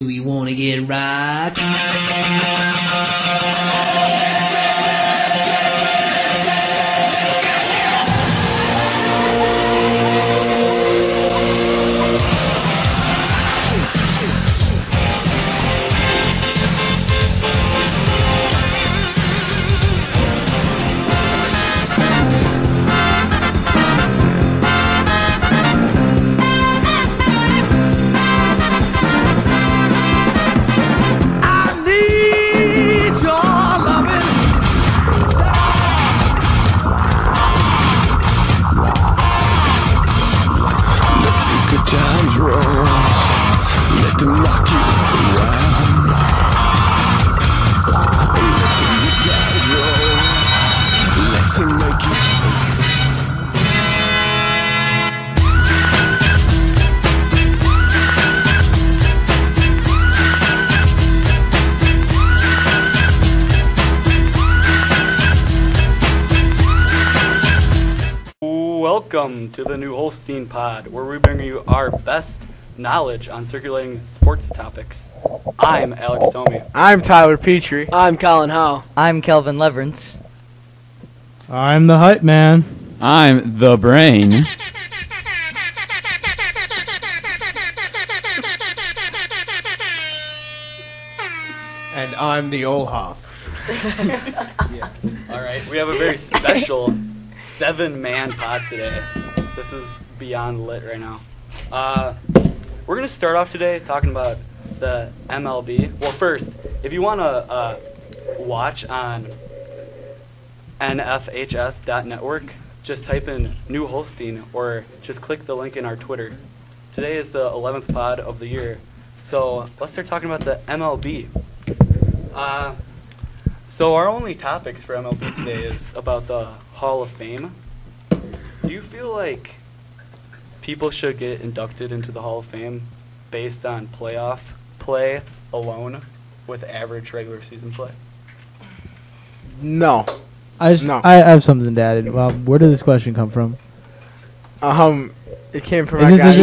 Do we wanna get right. Welcome to the New Holstein Pod, where we bring you our best knowledge on circulating sports topics. I'm Alex Tomey. I'm Tyler Petrie. I'm Collin Hau. I'm Calvin Leverenz. I'm the hype man. I'm the brain. And I'm the Ollhoff. All right, we have a very special seven-man pod today. This is beyond lit right now. Uh, we're gonna start off today talking about the MLB. Well, first, if you want to uh, watch on nfhs.network, just type in New Holstein or just click the link in our Twitter. Today is the 11th pod of the year, so let's start talking about the MLB. Uh, so our only topics for MLB today is about the Hall of Fame. Do you feel like people should get inducted into the Hall of Fame based on playoff play alone with average regular season play? No. I just No. I have something to add. Well, where did this question come from? Um, it came from Is this- is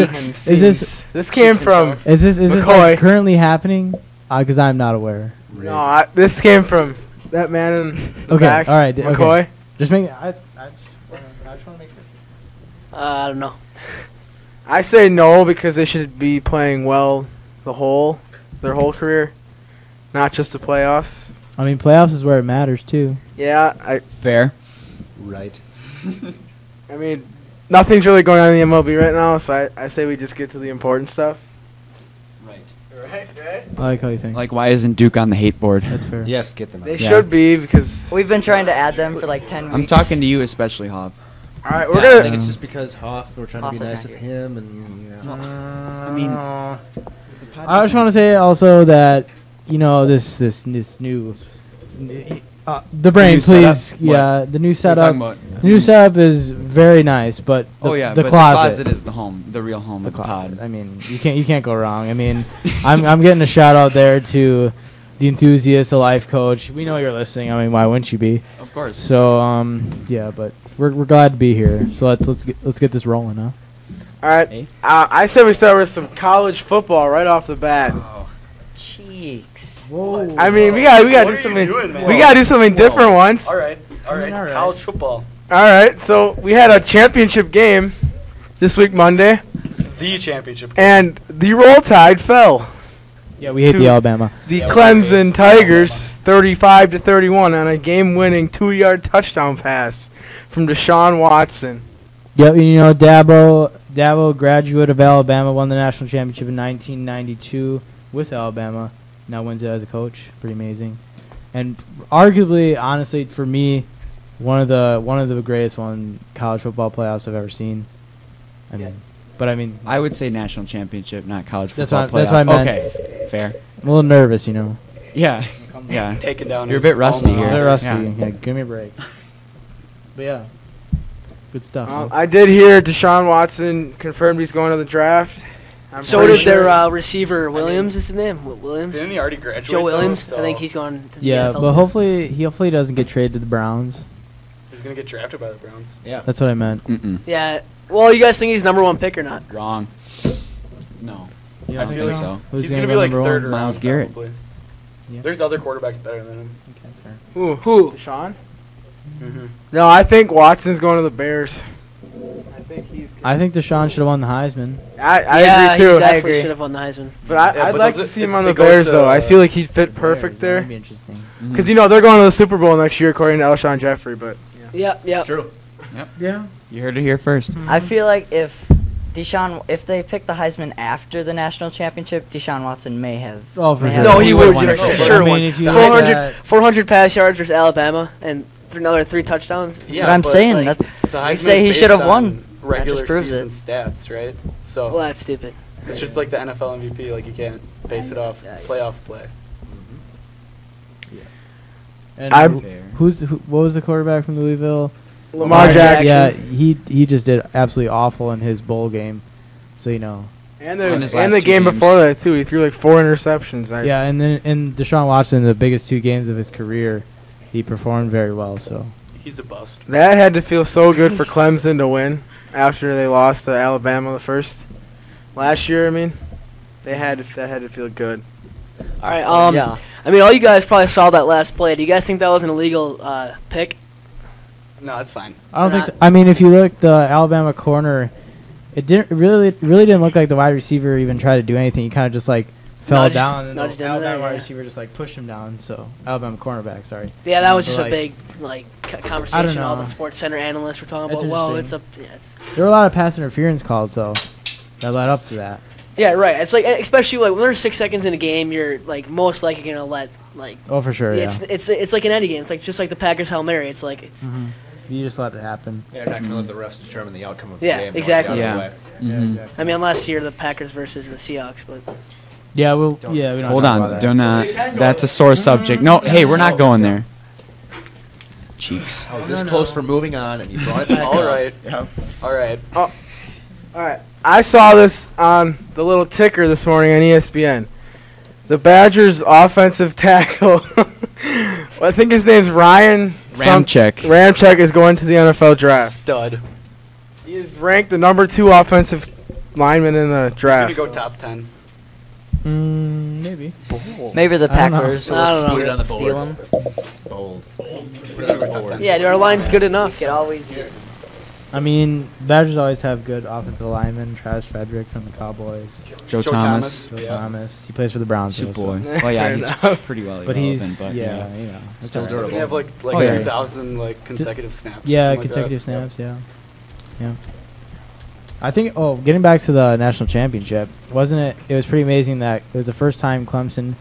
it- is this- This came from Is this is this like currently happening? Because I'm not aware. no. I, this came from that man in the Okay, back. all right, d- okay. McCoy. Just make. I I just, wanna- I just want to make sure. Uh, I don't know. I say no because they should be playing well the whole their whole career, not just the playoffs. I mean, playoffs is where it matters too. Yeah, I Fair. Right. I mean nothing's really going on in the MLB right now, so I, I say we just get to the important stuff. Right. Right, right. I like how you think. Like, why isn't Duke on the hate board? That's fair. Yes, get them out. They Yeah. should be because. We've been trying to add them for like 10 weeks. I'm talking to you especially, Hob. all right, we're Yeah, I gonna. I think it's just because Hoff, we're trying Hoff to be nice not with him, and yeah. I mean, uh, I just want to say also that you know this this this new. Uh, the brain, new please. setup? Yeah, the new What are you setup. The new setup is very nice, but the, oh yeah, the but closet. the closet is the home, the real home the of the closet. pod. I mean, you can't you can't go wrong. I mean, I'm I'm getting a shout out there to the enthusiast, the life coach. We know you're listening. I mean, why wouldn't you be? Of course. So um, yeah, but we're we're glad to be here. So let's let's get let's get this rolling, huh? All right, Hey. uh, I said we start with some college football right off the bat. Cheeks. Whoa. I mean, we gotta we got to What do something. doing, man? we got to do something different once. All right, all right. all right. College football, All right, so we had a championship game this week Monday, the championship. and the Roll Tide fell. Yeah, we hate the Alabama. The Yeah, Clemson hate Tigers, 35 to 31, on a game-winning two-yard touchdown pass from Deshaun Watson. Yep, you know Dabo Dabo, graduate of Alabama, won the national championship in 1992 with Alabama. Now wins it as a coach. Pretty amazing, and arguably, honestly, for me, one of the one of the greatest one college football playoffs I've ever seen. I mean, but I mean, I would say national championship, not college That's football what I- that's what I playoff. meant. Okay, fair. I'm a little nervous, you know. Yeah, yeah. Taking down. You're a bit rusty here. A mater. bit rusty. Yeah. Yeah. give me a break. But yeah, good stuff. Um. I did hear Deshaun Watson confirmed he's going to the draft. I'm So pretty did their uh, receiver Williams. is his name? Wi- Williams. Didn't he already graduate? Joe though, Williams. I think he's going. To the yeah, NFL but team. hopefully he hopefully doesn't get traded to the Browns. He's gonna get drafted by the Browns. Yeah. That's what I meant. Mm-mm. Yeah. Well, you guys think he's number one pick or not? Wrong. No. You I don't think so. Who's He's gonna, gonna be go like third one? round. Myles Garrett. Yeah. There's other quarterbacks better than him. Okay, fair. Who? Who? Deshaun? Mm-hmm. No, I think Watson's going to the Bears. I think he's. I think Deshaun should have won the Heisman. I, I yeah, agree he too. definitely agree. should have won the Heisman. But I, Yeah, I'd but like to see him on the Bears to, though. I feel like he'd fit perfect Bears, there. That'd be interesting. Because you know they're going to the Super Bowl next year, according to Alshon Jeffery. But Yeah, yeah. It's true. Yeah. You heard it here first. Mm-hmm. I feel like if Deshaun, if they pick the Heisman after the national championship, Deshaun Watson may have. Oh, for sure. have No, won he it. would. won For it for sure, sure. I mean, won. if you look 400, 400 pass yards versus Alabama and another three touchdowns. That's what I'm saying. That's The they Heisman's say he should have won. Regular just proves season it. stats, right? So Well, that's stupid. it's just like the NFL MVP. Like you can't base it off Yeah, yeah. playoff play. Mm-hmm. And I'm- who's who, what was the quarterback from Louisville? Lamar Jackson. Yeah, he he just did absolutely awful in his bowl game. So you know, and the In and the game games. before that too, he threw like four interceptions. I, yeah, and then in Deshaun Watson, the biggest two games of his career, he performed very well. So He's a bust. That had to feel so good for Clemson to win after they lost to Alabama the first last year. I mean, they had to, that had to feel good. All right. Um. yeah. I mean, all you guys probably saw that last play. Do you guys think that was an illegal uh, pick? No, it's fine. I don't Or think. not. So. I mean, if you look the Alabama corner, it didn't really really didn't look like the wide receiver even tried to do anything. He kind of just like fell Nudged- down, and nudged the into there, Alabama wide yeah. receiver just like pushed him down. So Alabama cornerback, sorry. Yeah, that was But, just a big like conversation. All the. Sports Center analysts were talking That's about. Well, it's a yeah, it's There were a lot of pass interference calls though, that led up to that. yeah, right. It's like especially like when there's six seconds in a game, you're like most likely gonna let like Oh, for sure. Yeah. it's it's it's like an any game. It's like just like the Packers Hail Mary. It's like it's Mhm. You just let it happen. They're not going to let the refs determine the outcome of the Yeah, game. exactly. Yeah. Mhm. I mean unless you're the Packers versus the Seahawks, but Yeah, we'll. Yeah, we don't Hold on. about that. Do not. Uh, that's a sore subject. No. Hey, we're not going there. Cheeks. Oh, I was this close for moving on, and you brought it back All up. right. Yeah. All right. Oh. All right, I saw this on the little ticker this morning on E ESPN. The Badgers' offensive tackle, I think his name's Ryan some- Ramczyk. Ramczyk is going to the NFL draft. Stud. He is ranked the number two offensive lineman in the He's draft. gonna go top ten. Mm, maybe. Maybe the I don't know. Packers will I don't know. steal, Put it on the steal board. him. It's bold. yeah, our line's good enough. Could always use him. I mean, Badgers always have good offensive linemen. Travis Frederick from the Cowboys. Joe, Joe Thomas. Joe Yeah. Thomas. He plays for the Browns. Good though, so- boy. Well, yeah, he's pretty well But he's irrelevant, but yeah, you know, that's Still all right. durable. We have like like Oh, yeah. 2,000 like consecutive snaps. Yeah, something like that. consecutive snaps. Yeah, yeah. I think. Oh, getting back to the national championship, wasn't it? It was pretty amazing that it was the first time Clemson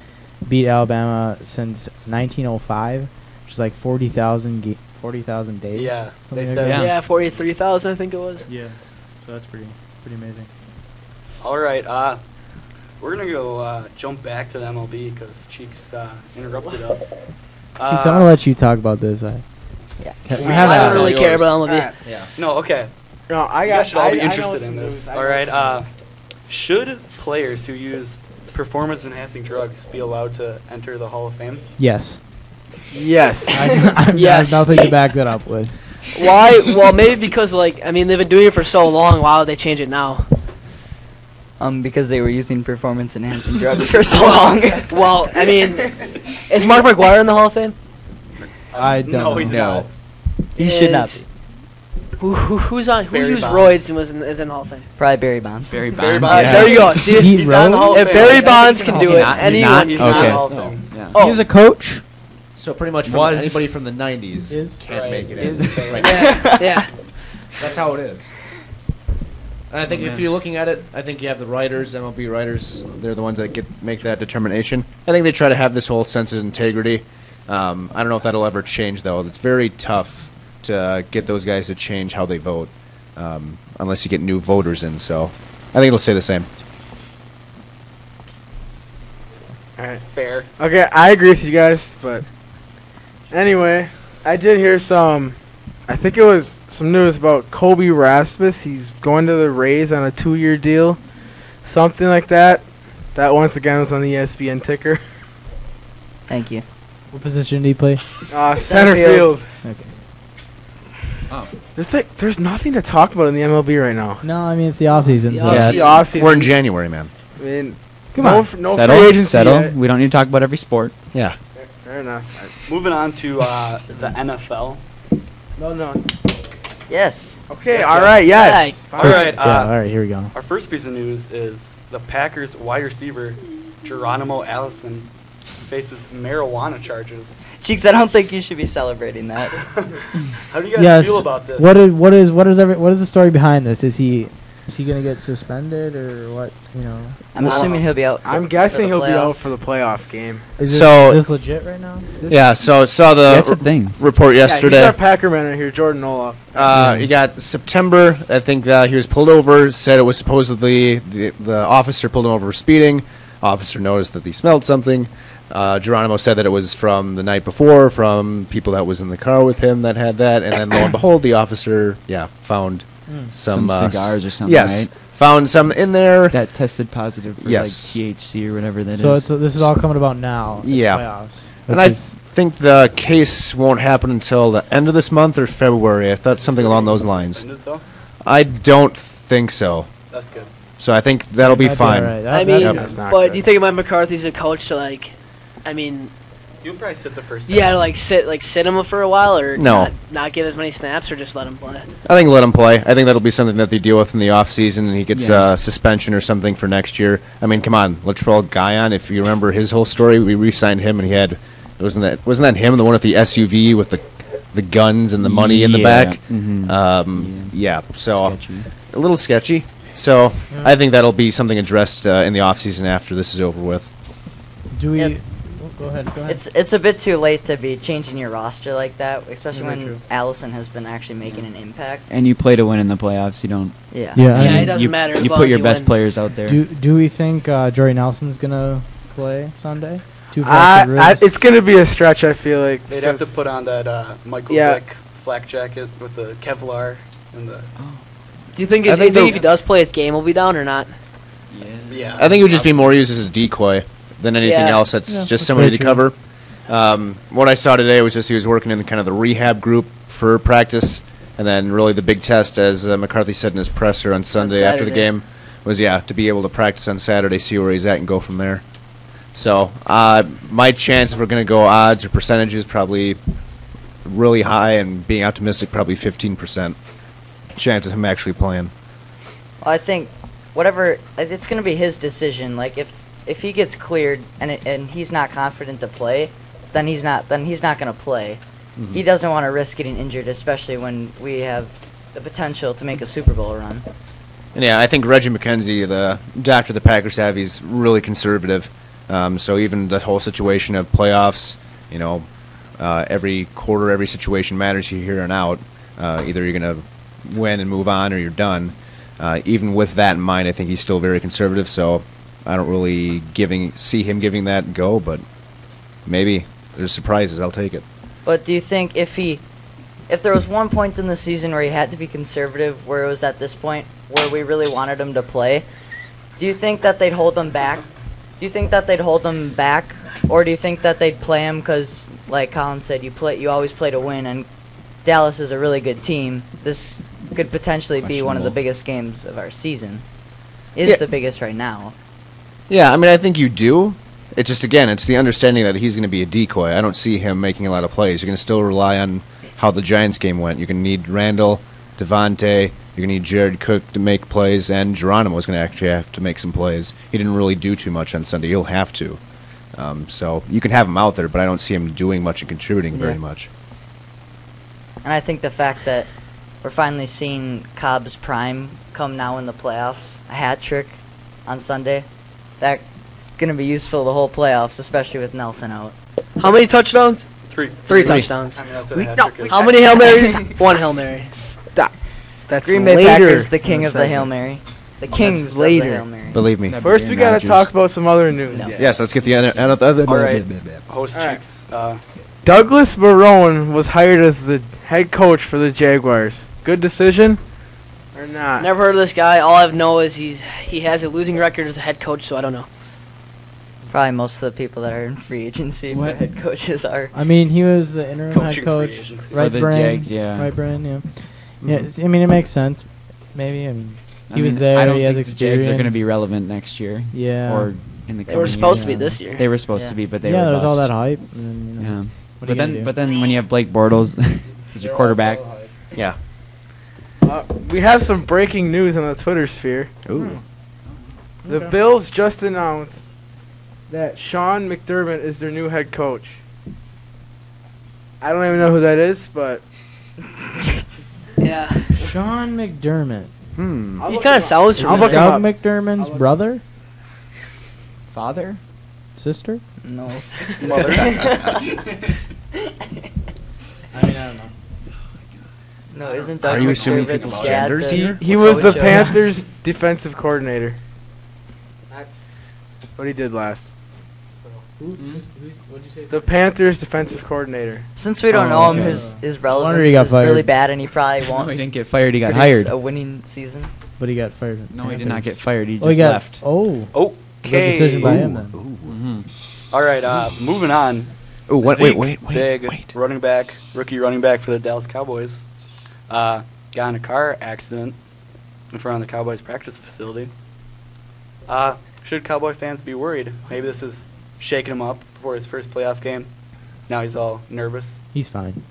beat Alabama since 1905, which is like 40,000 ga- 40,000 days. Yeah, they like said- that. Yeah, forty three thousand I think it was. Yeah. So that's pretty pretty amazing. All right. Uh, we're gonna go uh, jump back to the MLB because Cheeks uh, interrupted us. Cheeks, I'm gonna let you talk about this. I, Yeah. we I don't really yours. care about MLB. Alright. Yeah. No, okay. No, I You got. guys should all be I- I interested in this. I All know right. some Uh, should players who use performance-enhancing drugs be allowed to enter the Hall of Fame? Yes. yes. I, I, Yes. I have nothing to back that up with. Why? Well, maybe because like I mean they've been doing it for so long. Why would they change it now? Um, because they were using performance enhancing drugs for so long. Well, I mean, is Mark McGwire in the Hall of Fame? I don't no, know. he's No. not. he should not be. Who, who who's on? Who Barry used Bonds. roids and was in, is in the Hall of Fame? Probably Barry Bonds. Barry Barry Bonds. Bonds. yeah. There you go. See, He He's not in the Hall of if Fame. Barry Bonds can do it, not? He's anyone not? can He's not in the Hall of Fame. Yeah. Oh, He's a coach. So pretty much from Was- anybody from the 90s Is. can't Right. make it in. Is. Yeah, yeah. That's how it is. And I think if you're looking at it, I think you have the writers, MLB writers. They're the ones that get make that determination. I think they try to have this whole sense of integrity. Um, I don't know if that'll ever change though. It's very tough to uh, get those guys to change how they vote, um, unless you get new voters in. So I think it'll stay the same. Alright. Fair. Okay, I agree with you guys, but anyway, I did hear some. I think it was some news about Colby Rasmus. He's going to the Rays on a two-year deal, something like that. That once again was on the E ESPN ticker. Thank you. What position do you play? Uh, center field. field. Okay. Oh. There's like there's nothing to talk about in the MLB right now. No, I mean it's the off season. the So off Yeah, it's the off season. We're in January, man. I mean, Come no, on. f- no settle, free agency settle. yet. We don't need to talk about every sport. Yeah. Fair enough. Moving on to uh, the NFL. No, no. Yes. Okay, Yes, all yes. right, yes. All right. Uh, yeah, all right, here we go. Our first piece of news is the Packers wide receiver Geronimo Allison faces marijuana charges. Cheeks, I don't think you should be celebrating that. How do you guys Yes. feel about this? What is what is what is every, what is the story behind this? Is he is he gonna get suspended or what? You know, I'm assuming he'll be out. I'm guessing he'll be out for the playoff game. is So- this, is this legit right now? Yeah, so saw the That's a r- thing. report Yeah, yesterday. he's our Packer man right here, Jordan Ollhoff. Uh, he got September. I think uh, he was pulled over. Said it was supposedly the the officer pulled him over for speeding. Officer noticed that he smelled something. Uh, Geronimo said that it was from the night before, from people that was in the car with him that had that, and then lo and behold, the officer, yeah, found some, Some uh, cigars or something, Yes, right? found some in there. That tested positive for Yes. like THC or whatever that is. So it's this is all coming about now. Yeah. playoffs. and I think the case won't happen until the end of this month or February. I thought something along those lines. I don't think so. That's good. So I think that'll be that'd fine. all right. That- I mean, be That's good. not but good. do you think Mike McCarthy's a coach to like? I mean, You'll probably sit the first. yeah, to like sit like sit him for a while or No. not, not give as many snaps or just let him play. I think let him play. I think that'll be something that they deal with in the off season, and he gets Yeah. uh, suspension or something for next year. I mean, come on, Letroy Guion. If you remember his whole story, we re-signed him, and he had wasn't that wasn't that him, the one with the SUV with the the guns and the money in the Yeah. back. Mhm. Um, yeah. so Sketchy. a little sketchy. So I think that'll be something addressed uh, in the off season after this is over with. Do we? Yeah. Oh, go ahead. Go ahead. It's it's a bit too late to be changing your roster like that, especially Very when true. Allison has been actually making an impact. And you play to win in the playoffs. You don't. yeah. yeah. I Yeah, mean, it doesn't you, matter as You long put as your you best win. players out there. Do do we think uh, Jordy Nelson's gonna play Sunday? Two I, fractured I, it's gonna be a stretch. I feel like They'd have to put on that uh, Michael Yeah. Vick flak jacket with the Kevlar and the. Do you think, I his, think do you think if he does play, his game will be down or not? Yeah. Yeah. I think it would just be more used as a decoy than anything Yeah. else. That's Yeah, just somebody to cover. Um, what I saw today was just he was working in the, kind of the rehab group for practice, and then really the big test, as uh, McCarthy said in his presser on Sunday after the game, was yeah to be able to practice on Saturday, see where he's at, and go from there. So uh, my chance, if we're going to go odds or percentages, probably really high, and being optimistic, probably 15% chance of him actually playing. Well, I think whatever it's going to be his decision. Like if if he gets cleared and it, and he's not confident to play, then he's not then he's not going to play. Mm-hmm. He doesn't want to risk getting injured, especially when we have the potential to make a Super Bowl run. And yeah, I think Reggie McKenzie, the doctor the Packers have, he's really conservative. Um, so even the whole situation of playoffs, you know, uh, every quarter, every situation matters here and out. Uh, either you're going to win and move on, or you're done. Uh, even with that in mind, I think he's still very conservative. So I don't really giving see him giving that go, but maybe there's surprises. I'll take it. But do you think if he, if there was one point in the season where he had to be conservative, where it was at this point where we really wanted him to play, do you think that they'd hold him back? Do you think that they'd hold him back, or do you think that they'd play him because, like Collin said, you play, you always play to win, and Dallas is a really good team. This could potentially be one of the biggest games of our season. Is Yeah. the biggest right now. Yeah, I mean, I think you do. It's just again, it's the understanding that he's going to be a decoy. I don't see him making a lot of plays. You're going to still rely on how the Giants game went. You're going to need Randall, Davante. You're going to need Jared Cook to make plays, and Geronimo is going to actually have to make some plays. He didn't really do too much on Sunday. He'll have to. Um, so you can have him out there, but I don't see him doing much and contributing very Yeah. much. And I think the fact that we're finally seeing Cobb's prime come now in the playoffs, a hat trick on Sunday, that's going to be useful the whole playoffs, especially with Nelson out. How many touchdowns? Three. Three touchdowns. I mean, that's what We- no, trick. How many Hail Marys? One Hail Mary. Stop. That's Green Bay later Packers, the king of the Hail. Mary. The kings of the later. Hail Mary. Believe me. First, we gotta talk about some other news. No. Yeah. Yes, let's get the other. other All right. Host All right. cheeks. Uh, Douglas Marrone was hired as the head coach for the Jaguars. Good decision, or not? Never heard of this guy. All I know is he's he has a losing record as a head coach, so I don't know. Probably most of the people that are in free agency What? head coaches are. I mean, he was the interim Coaching head coach. Right, For the Brian? Jags, yeah. Right, Brian. Yeah. Mm-hmm. Yeah. I mean, it makes sense. Maybe. I mean, I He was mean, there, I don't he has think the Jags are going to be relevant next year. Yeah. Or in the They were coming supposed to be this year. They were supposed Yeah. to be, but they yeah, were there was all that hype. And, you know, Yeah. But then, but then when you have Blake Bortles as your quarterback, Yeah. Uh, we have some breaking news on the Twitter sphere. Ooh. The Bills just announced that Sean McDermott is their new head coach. I don't even know who that is, but Yeah. Sean McDermott. Hmm. I'll He kind of up. sounds I'll familiar. Doug up. McDermott's I'll brother, father, sister. No. Mother. I mean, I don't know. No, isn't Are you assuming McDermott's people's genders the- here? He What's was the Ocho? Panthers' defensive coordinator. That's what he did last. Who, who's, who's, what'd you say? The Panthers' defensive coordinator. Since we don't Oh, know him, okay. his his relevance he got is really bad, and he probably won't. he didn't get fired. He got hired. A winning season. But he got fired. from No, he did not Panthers. get fired. He Oh, he just got, left. Oh, good Okay. decision by him then. hmm All right, uh, moving on. Oh, wait, wait, wait, wait, big wait. running back, rookie running back for the Dallas Cowboys, uh, got in a car accident in front of the Cowboys practice facility. Uh, should Cowboy fans be worried? Maybe this is shaking him up before his first playoff game. Now he's all nervous. He's fine.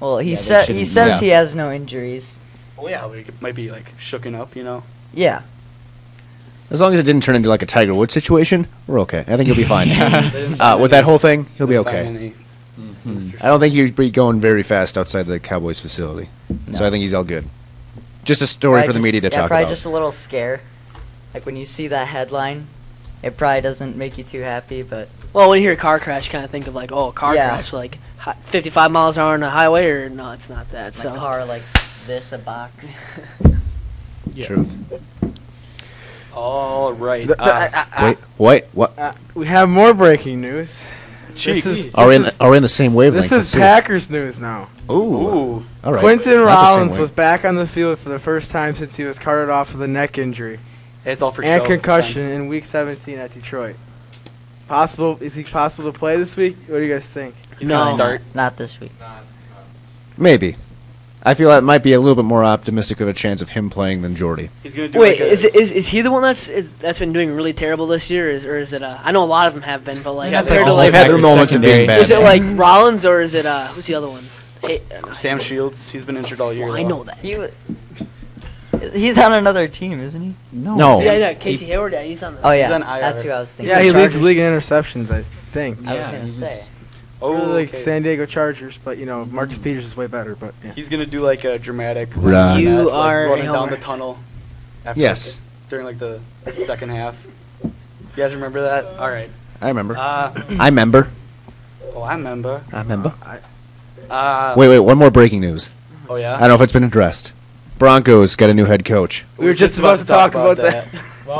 Well, he Yeah, said he says yeah. he has no injuries. Oh yeah, we might be like shooken up, you know. Yeah. As long as it didn't turn into like a Tiger Woods situation, we're okay. I think he'll be fine. Uh, with that whole thing, he'll be didn't okay. Any Mm-hmm. I don't think he'd be going very fast outside the Cowboys facility. So I think he's all good. Just a story Probably for the just- media to yeah, talk probably about. just a little scare. Like when you see that headline, it probably doesn't make you too happy, but Well, when you hear a car crash, kind of think of like, oh, car Yeah. crash, like hi- 55 miles an hour on the highway, or no, it's not that. my So car like this a box. Truth. All right. The- the- uh, Wait, wait, what? uh, we have more breaking news. Cheeks. This is, Are we in this the, are in the same wavelength? this is see. Packers news now. Ooh. Ooh. All right. Quinten Not Rollins was back on the field for the first time since he was carted off with a neck injury It's all for and show. concussion in Week 17 at Detroit. Possible? Is he possible to play this week? What do you guys think? He's No. gonna start. Not this week. Maybe. I feel that might be a little bit more optimistic of a chance of him playing than Jordy. He's gonna do wait, like a- is, it, is is he the one that's is, that's been doing really terrible this year, is, or is it? Uh, I know a lot of them have been, but like Yeah, compared like to like, They've had their moments of being bad. is it like Rollins or is it uh who's the other one? Hey, uh, Sam Shields. He's been injured all year. I know that. He He's on another team, isn't he? No. No. Yeah, yeah, Casey Hayward. Yeah, he's on. The, Oh yeah, on IR. that's who I was thinking. yeah, he leads the league in interceptions, I think. I was gonna say. Oh, Really like okay. San Diego Chargers, but you know Marcus Peters is way better. But yeah. He's gonna do like a dramatic. Run. You like, are a running down the tunnel. After Yes. like, during like the second half. You guys remember that? All right. I remember. Uh, I remember. oh, I remember. I remember. Uh, Wait, wait, one more breaking news. Oh yeah. I don't know if it's been addressed. Broncos got a new head coach. We were just about to talk about that.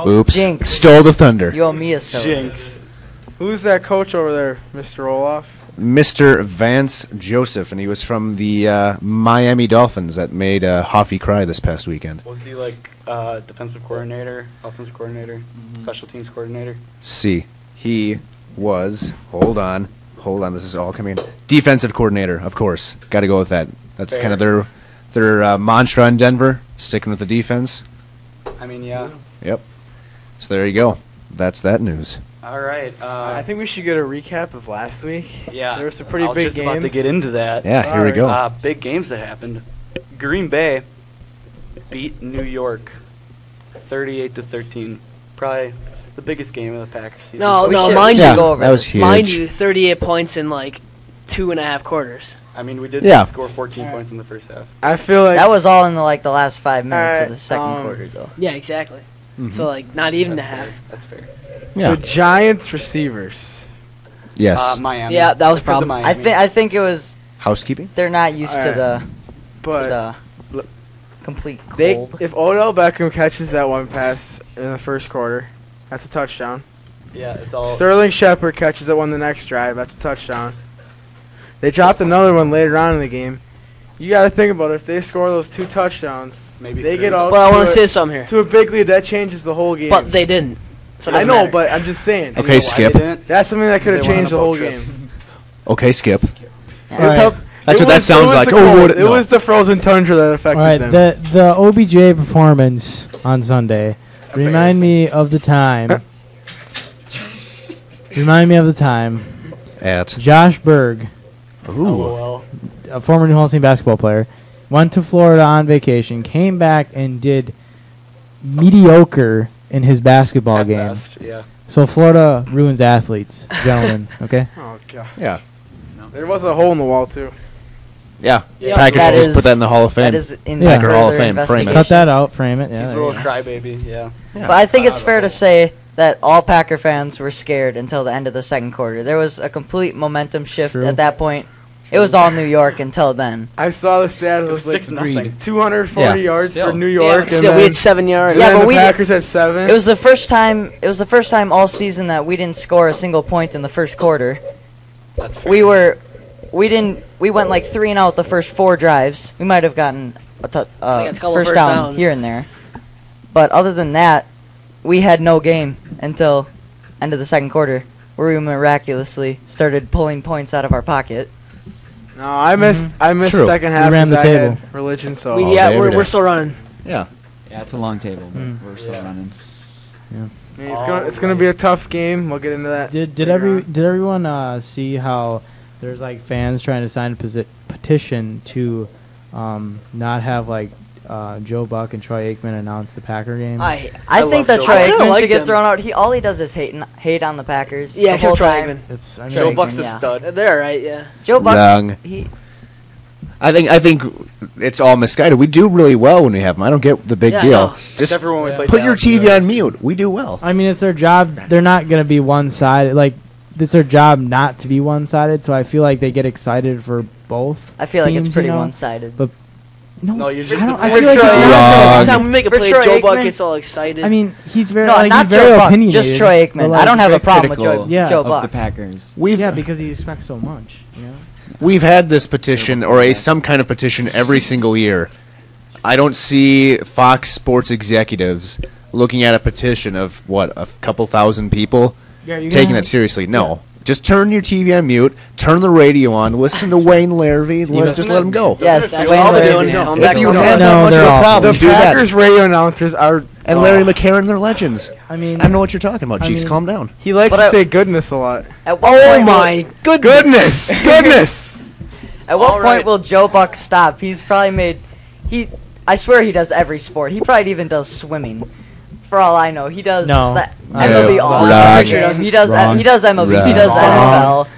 Oops. Jinx. Stole the thunder. You owe me a soda. Jinx. Who's that coach over there, Mr. Ollhoff? Mr. Vance Joseph, and he was from the uh, Miami Dolphins that made uh, Hoffy cry this past weekend. Was he like uh, defensive coordinator, offensive coordinator, Mm-hmm. special teams coordinator? See, he was. Hold on, hold on. This is all coming. in. Defensive coordinator, of course. Got to go with that. That's kind of their their uh, mantra in Denver. Sticking with the defense. I mean, yeah. Yep. So there you go. That's that news. All right. Uh, I think we should get a recap of last week. yeah. there were some pretty I was big just about to get into that. Yeah, here we go. Uh, big games that happened. Green Bay beat New York, 38 to 13. Probably the biggest game of the Packers season. No, We no, should- mind we you, go over that was huge. mind you, 38 points in like two and a half quarters. I mean, we did Yeah. score 14 points in the first half. I feel like That was all in the like the last five minutes Alright, of the second um, quarter, though. Yeah, exactly. Mm-hmm. So like not even That's a fair. half. That's fair. Yeah. the Giants receivers. Yes. Uh, Miami. Yeah, that was a Because problem. I think I think it was Housekeeping. they're not used to Alright. the to But the look, complete they, cold. if Odell Beckham catches that one pass in the first quarter, that's a touchdown. Yeah, it's all. Sterling Shepard catches that one the next drive, that's a touchdown. They dropped another one later on in the game. You got to think about it. If they score those two touchdowns, Maybe they three. get all. Well, I want to say something here, to a big lead. That changes the whole game. but they didn't. So I know, matter. but I'm just saying. You Okay, know Skip. That's something that could have They went on changed the whole trip. game. Okay, Skip. Yeah, tell- That's It what that was- it sounds like. Oh, what- it no. was the frozen tundra that affected All right, them. the the OBJ performance on Sunday. Remind me of the time. remind me of the time. At Josh Berg, ooh, oh, well, a former New Holstein basketball player, went to Florida on vacation, came back and did mediocre in his basketball at game. best, yeah. So Florida ruins athletes, gentlemen. Okay. oh god. yeah, There was a hole in the wall too. yeah. Yeah. Packers That just is- put that in the Hall of Fame. That is in Yeah. Packer Hall of Fame, frame it. Cut that out. Frame it. Yeah. He's a little you go. crybaby, yeah. But I think it's fair to say that all Packer fans were scared until the end of the second quarter. There was a complete momentum shift True. at that point. It was all New York until then. I saw the stat. It It was was like nothing. 240 Yeah. yards Still. for New York, but and still, then, we had seven yards. Yeah, then but the we- Packers had seven. It was the first time. It was the first time all season that we didn't score a single point in the first quarter. That's fair. We were, we didn't. We went like three and out the first four drives. We might have gotten a tou- uh, a first first down downs. here and there, but other than that, we had no game until end of the second quarter, where we miraculously started pulling points out of our pocket. no, I missed. I missed True. second We half ran 'cause the I table. had religion. So We, all yeah, day, we're, we're still running. Yeah, Yeah, it's a long table, but Mm. we're still running. I mean, it's gonna it's gonna be a tough game. We'll get into that. Did did every on. did everyone uh, see how there's like fans trying to sign a posi- petition to um, not have like uh, Joe Buck and Troy Aikman announced the Packer game? I I, I think love that Joe Troy Buck. I kinda Aikman like should get thrown out. He all he does is hate n- hate on the Packers. yeah, the whole except Troy time. Aikman. It's I mean, Joe Aikman, Buck's a yeah. stud. They're right. Yeah. Joe Buck. Wrong. He I think I think it's all misguided. We do really well when we have them. I don't get the big Yeah, deal. no. Just Except for when we play put your TV yeah. on mute. We do well. I mean, it's their job. They're not gonna be one sided. Like it's their job not to be one sided. So I feel like they get excited for both. I feel like it's pretty you know? one-sided. But no, No, you're I just don't- I a- feel like Troy Aikman. Every time we make a For play, Troy Joe Buck Aikman? gets all excited. I mean, he's very No, like, not he's very Joe Buck. opinionated. Just Troy but, Aikman. like- I don't have a problem with critical Joe, Yeah. Joe of Buck. the Packers. We've Yeah, because he expects so much. You know? we've had this petition or a some kind of petition every single year. I don't see Fox Sports executives looking at a petition of what a couple thousand people Yeah, you're taking gonna- that seriously. No. Just turn your TV on mute, turn the radio on, listen to Wayne Larrivee, let's just let him go. Yes, That's Wayne what I'll be Larrivee. doing. Yeah. Come If back If you on have that No, much of they're a awful. problem, The do Packers that. radio announcers are. And Larry McCarren, they're legends. I mean, I don't know what you're talking about. I Cheeks, mean- calm down. He likes But to I- say goodness a lot. At what Oh point my goodness! Goodness, goodness. At what All point right. will Joe Buck stop? He's probably made. He, I swear he does every sport. He probably even does swimming. For all I know, he does No. the I MLB don't. All Wrong. Star Richard doesn't. He does. Wrong. he does MLB. He does Wrong. NFL.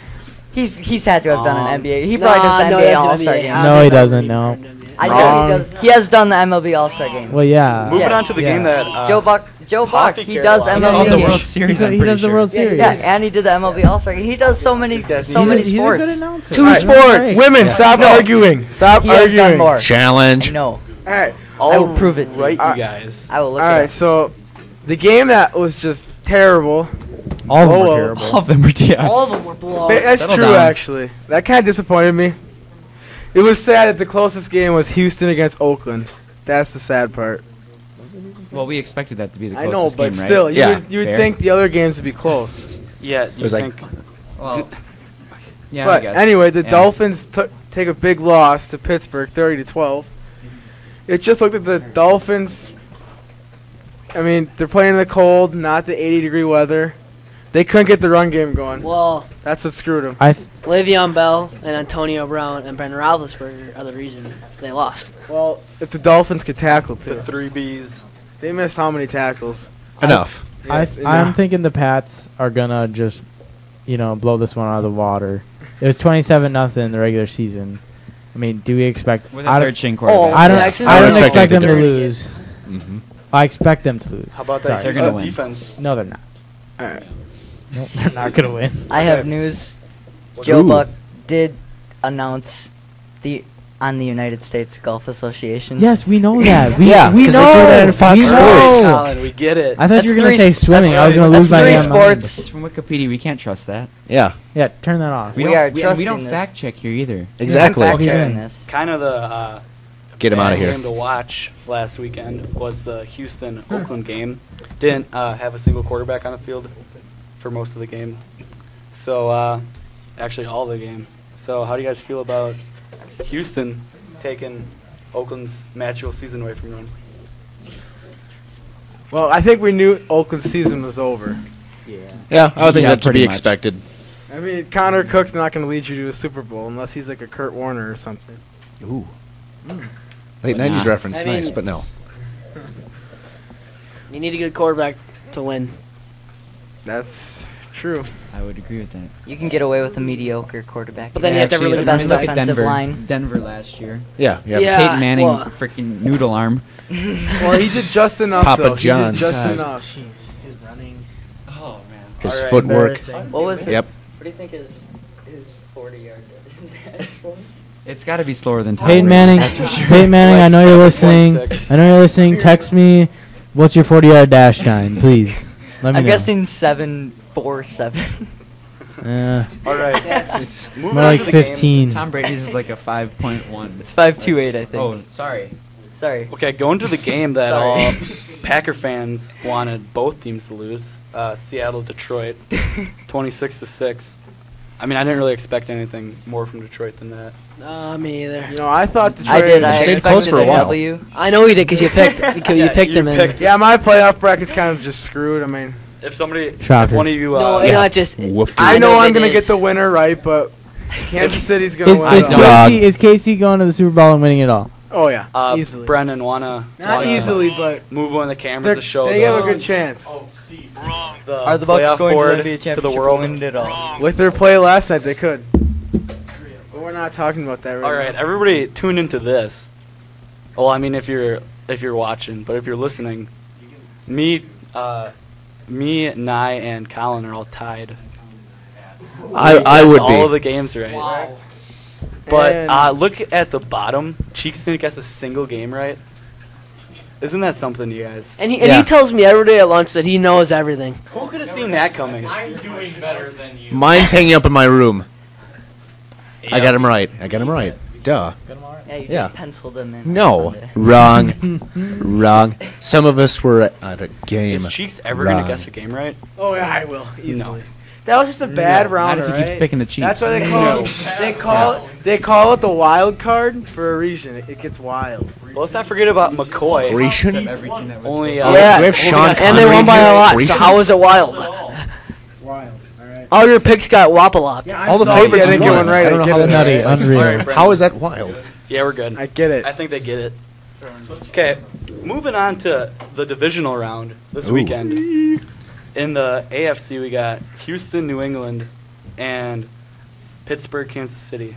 He's he's had to have done an NBA. He probably Nah, does the no, he NBA has All Star game. No, he doesn't, no. I know he does. He has done the MLB All Star game. well, yeah. Moving Yeah. on to the Yeah. game that uh, Joe Buck. Joe Buck. Hoffy He cared does a lot. MLB. The. World Series. does- I'm he pretty does the. World Series. yeah, and he did the MLB All Star game. He does so many, He's so a- many he's sports. A good announcer. Two sports. Right. Women, stop arguing. Stop He has arguing. done more. Challenge. No, All right. I will prove it to you. Right, you guys. I will look All it right. up. So, the game that was just terrible. All of them were oh, terrible. All of them are yeah. All of them were blowouts. That's settle true, down. actually. That kind of disappointed me. It was sad that the closest game was Houston against Oakland. That's the sad part. Well, we expected that to be the closest I know, but game, right? still, you Yeah, would, you would think the other games would be close. Yeah, you was like- think Well, yeah, I but guess. anyway, the Yeah. Dolphins took take a big loss to Pittsburgh, 30 to 12. It just looked at the Dolphins. I mean, they're playing in the cold, not the 80 degree weather. They couldn't get the run game going. Well, That's what screwed them. I th- Le'Veon Bell and Antonio Brown and Ben Roethlisberger are the reason they lost. Well, if the Dolphins could tackle too, the three Bs. they missed how many tackles? Enough. I Yes, th- I'm thinking the Pats are gonna just, you know, blow this one out of the water. It was 27 nothing in the regular season. I mean, do we expect? with a I third don't, string quarterback. I don't. I don't expecting expect them to do it. lose. hmm I expect them to lose. How about Sorry. that They're gonna win. defense? No, they're not. All right. Nope, they're not gonna win. I have Okay. news. Joe Ooh. Buck did announce the on the United States Golf Association. Yes, we know that. We, Yeah, we 'cause know. they do that in Fox we Sports. know. Collin, we get it. I thought you were gonna three say s- swimming. I was gonna lose that's my three damn mind. sports. It's from Wikipedia. We can't trust that. Yeah, Yeah, turn that off. We don't, are we, and we don't this. fact check here either. exactly. Fact Okay. checking this. kind of the uh, Get him out of here. game to watch last weekend was the Houston Oakland game. Didn't uh, have a single quarterback on the field for most of the game. So uh, actually all the game. So how do you guys feel about Houston taking Oakland's magical season away from them. Well, I think we knew Oakland's season was over. Yeah, Yeah, I would think Yeah, that to pretty be much. expected. I mean, Connor Cook's not going to lead you to a Super Bowl unless he's like a Kurt Warner or something. Ooh. Mm. Late But 90s nah. reference, I mean- nice, but no. You need a good quarterback to win. That's true. I would agree with that. You can get away with a mediocre quarterback. But then you have to have really the good best running back. offensive Denver. line. Denver last year. Yeah, yeah. Yeah. Peyton Manning, well- freaking noodle arm. Well, he did just enough. Papa though. John's. He did just Uh, enough. Jeez, he's running. Oh man. His All right. footwork. Embarrassing. What was it? Yep. What do you think his his 40 yard dash was? It's got to be slower than Tom Peyton Brady, Manning. That's for sure. Peyton Manning, I know you're listening. I know you're listening. Text me. What's your 40 yard dash time, please? Let me I'm know. guessing seven four seven. Uh, All right. It's Moving more on like to the game. 15. Tom Brady's is like a 5.1. It's five two eight, I think. Oh, sorry. Sorry. Okay, going to the game that Sorry. all Packer fans wanted both teams to lose. Uh, Seattle, Detroit, 26 to six. I mean, I didn't really expect anything more from Detroit than that. Uh, me either. You know, I thought Detroit. I did. I stayed close for a a while. W. I know you did because you picked because you picked you him in. picked- Yeah, my playoff bracket's kind of just screwed. I mean, If somebody, if one of you, No, uh, it's not just. Whooped I I know know I'm gonna get the winner right, but Kansas City's gonna Is, win. is, it don't. all. Dog. Casey, is Casey going to the Super Bowl and winning it all? Oh yeah, uh, easily. Brennan wanna Not wanna easily, but move on the cameras they're- to show they the, have a good chance. Oh, the Are the Bucks going board to the NBA to championship the world. and win it all? With their play last night, they could. But we're not talking about that right All right, now. everybody, tune into this. Well, I mean, if you're if you're watching, but if you're listening, me, uh, me, Nye, and Collin are all tied. I, I guessed would all of the games right. But uh, look at the bottom. Cheeks didn't guess a single game right. Isn't that something, you guys? And he, and Yeah. he tells me every day at lunch that he knows everything. Who could have seen that coming? I'm doing better than you. Mine's hanging up in my room. I got him right. I got him right. Duh. Yeah, you Yeah. just penciled him in. No. Wrong. Wrong. Some of us were at- at a game. Is Cheeks ever gonna guess a game right? Oh yeah, I will easily. No. That was just a bad Not round, if he right? keeps picking the Chiefs. That's why they call it. They call it. They call it the wild card for a reason. It, it gets wild. Well, let's not forget about McCoy. Grecian? Every team that was Only, uh, yeah, we have Sean and they won by a lot. here. So how is it wild? It's wild. All right. All your picks got whoppalopped. All the favorites I didn't get won. one right. I don't know how that's- Nutty, unreal. All right, How is that wild? Yeah, we're good. I get it. I think they get it. Okay, moving on to the divisional round this Ooh. weekend. In the AFC, we got Houston, New England, and Pittsburgh, Kansas City.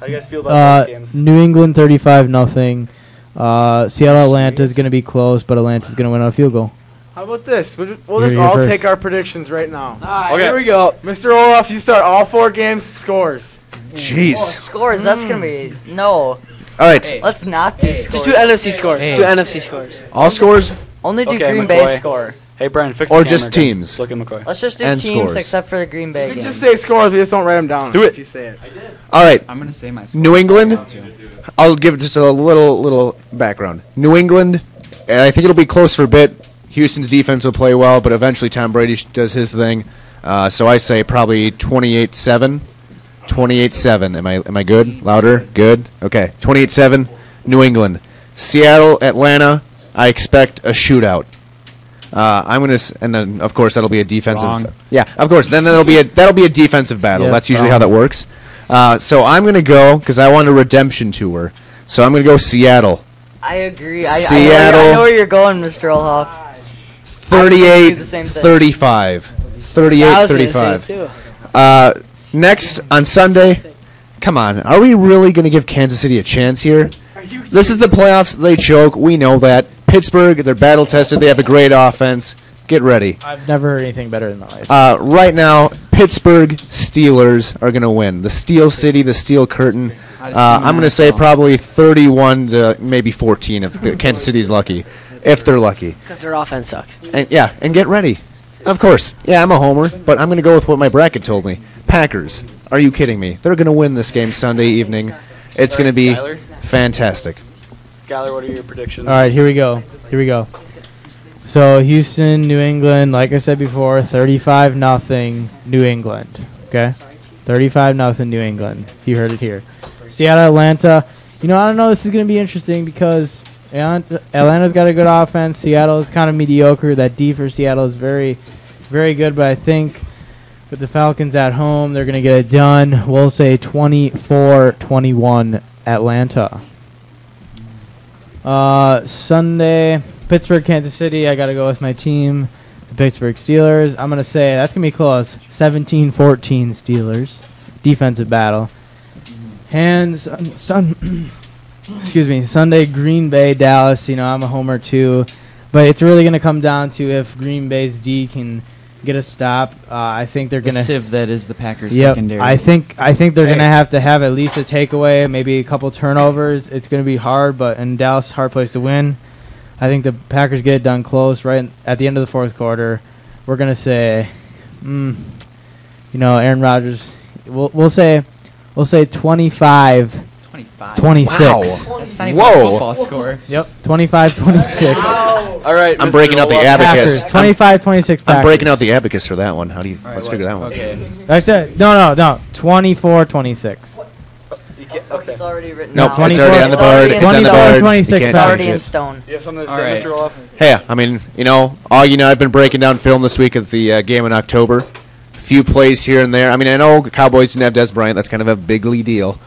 How do you guys feel about Uh, those games? New England 35 nothing. Uh, Seattle Atlanta is going to be close, but Atlanta is going to win on a field goal. How about this? We'll just, we'll just all first. take our predictions right now. All right, Okay. here we go. Mr. Ollhoff, you start all four games scores. Oh, Jeez. scores. That's gonna be no. All right. Let's not do scores. Just do NFC scores. Hey. Do NFC scores. All scores Only do Okay, Green Bay McCoy. score. Hey, Brian, fix Or the just again. teams. Look at McCoy. Let's just do And teams scores. except for the Green Bay You game. just say scores, we just don't write them down. Do it. If you say it. All right. I'm gonna say my score. New England? now, too. I'll give just a little little background. New England, and I think it'll be close for a bit. Houston's defense will play well, but eventually Tom Brady sh- does his thing. Uh, so I say probably 28-7. 28-7. Am I am I good? Louder? Good. Okay. 28-7. New England. Seattle, Atlanta. I expect a shootout. Uh, I'm gonna, s- and then of course that'll be a defensive. Wrong. Yeah, of course. Then that'll be a that'll be a defensive battle. Yeah, That's usually wrong. how that works. Uh, so I'm gonna go because I want a redemption tour. So I'm gonna go Seattle. I agree. I, I, know, Seattle. I know where you're going, Mr. Ollhoff. 38 the same thing. 35. 38 I was gonna say it 35. too. Uh, next on Sunday, come on. Are we really going to give Kansas City a chance here? This is the playoffs. They choke. We know that. Pittsburgh, they're battle tested. They have a great offense. Get ready. I've never heard anything better than that. Uh, right now, Pittsburgh Steelers are going to win. The Steel City, the Steel Curtain. Uh, I'm going to say probably 31 to maybe 14 if the Kansas City's lucky, if they're lucky. Because their offense sucks. And yeah, and get ready. Of course. Yeah, I'm a homer, but I'm going to go with what my bracket told me. Packers. Are you kidding me? They're going to win this game Sunday evening. It's going to be fantastic. Skyler, what are your predictions? All right, here we go. Here we go. So Houston, New England, like I said before, 35 nothing New England. Okay? 35 nothing New England. You heard it here. Seattle, Atlanta. You know, I don't know. This is going to be interesting because Atlanta, Atlanta's got a good offense. Seattle is kind of mediocre. That D for Seattle is very, very good. But I think with the Falcons at home, they're going to get it done. We'll say 24-21 Atlanta. Uh, Sunday, Pittsburgh, Kansas City. I got to go with my team, the Pittsburgh Steelers. I'm going to say that's going to be close. 17-14 Steelers. Defensive battle. Hands, sun, sun excuse me, Sunday, Green Bay, Dallas. You know, I'm a homer too. But it's really going to come down to if Green Bay's D can get a stop. Uh, I think they're The going to sieve that is the Packers Yep. secondary. I think I think they're Hey. gonna have to have at least a takeaway, maybe a couple turnovers. It's gonna be hard, but in Dallas, hard place to win. I think the Packers get it done close, right at the end of the fourth quarter. We're gonna say, mm, you know, Aaron Rodgers. We'll we'll say, we'll say 25, 25. 26. That's not even Whoa. a football score. Yep, 25, 26. All right. I'm Mr. breaking out the Roloff. abacus. Packers, 25, 26. Packers. I'm breaking out the abacus for that one. How do you? All right, let's what- figure that one. Okay. I said no, no, no. 24, 26. You can't- okay. It's already written No, down. it's already on the It's board. already It's in on the stone. board. 26 You can't It's Packers. already change in it. stone. You have something to All say, right. Mr. Roloff? Hey, I mean, you know, all you know, I've been breaking down film this week of the uh, game in October. A few plays here and there. I mean, I know the Cowboys didn't have Dez Bryant. That's kind of a bigly deal.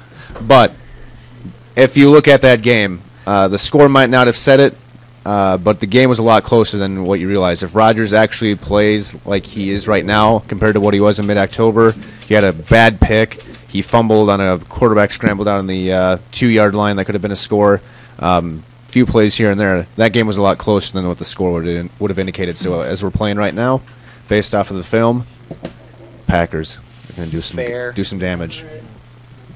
But if you look at that game, uh, the score might not have said it, uh, but the game was a lot closer than what you realize. If Rodgers actually plays like he is right now compared to what he was in mid-October, he had a bad pick. He fumbled on a quarterback scramble down on the uh, two-yard line. That could have been a score. Um, few plays here and there. That game was a lot closer than what the score would would have indicated. So as we're playing right now, based off of the film, Packers are going to do some Fair. do some damage.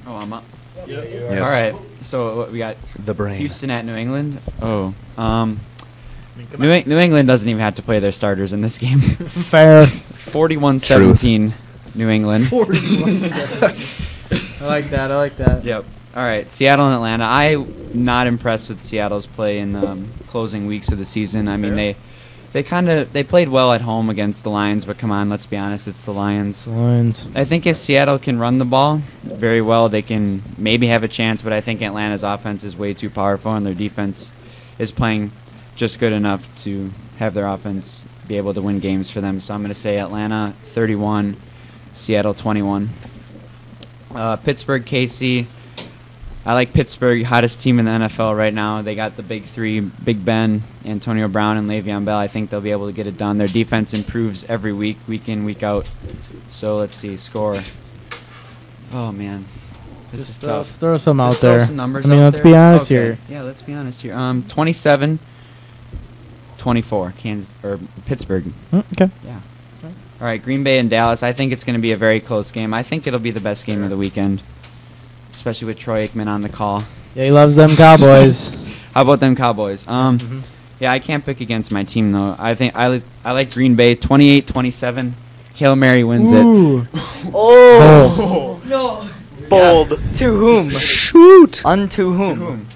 Oh, I'm up. Yes. All right. So what we got The brain. Houston at New England. Oh, um, New, Eng- New England doesn't even have to play their starters in this game. Fair. 41-17 New England. 41 I like that. I like that. Yep. All right, Seattle and Atlanta. I'm not impressed with Seattle's play in the um, closing weeks of the season. I mean, they they kind of they played well at home against the Lions, but come on, let's be honest, it's the Lions. Lions. I think if Seattle can run the ball very well, they can maybe have a chance. But I think Atlanta's offense is way too powerful, and their defense is playing just good enough to have their offense be able to win games for them. So I'm going to say Atlanta 31, Seattle 21. Uh, Pittsburgh, KC. I like Pittsburgh, hottest team in the NFL right now. They got the big three: Big Ben, Antonio Brown, and Le'Veon Bell. I think they'll be able to get it done. Their defense improves every week, week in, week out. So let's see, score. Oh man, this is throw, tough. throw some out Just throw there. some numbers I mean, let's there. be honest Okay. here. Yeah, let's be honest here. Um, 27, 24, Kansas or Pittsburgh. Mm, okay. Yeah. All right, Green Bay and Dallas. I think it's going to be a very close game. I think it'll be the best game of the weekend, especially with Troy Aikman on the call. Yeah, he loves them Cowboys. How about them Cowboys? Um, Mm-hmm. yeah, I can't pick against my team though. I think I li- I like Green Bay 28-27. Hail Mary wins it. Ooh. Oh. No. Bold. To whom? Shoot. Unto whom?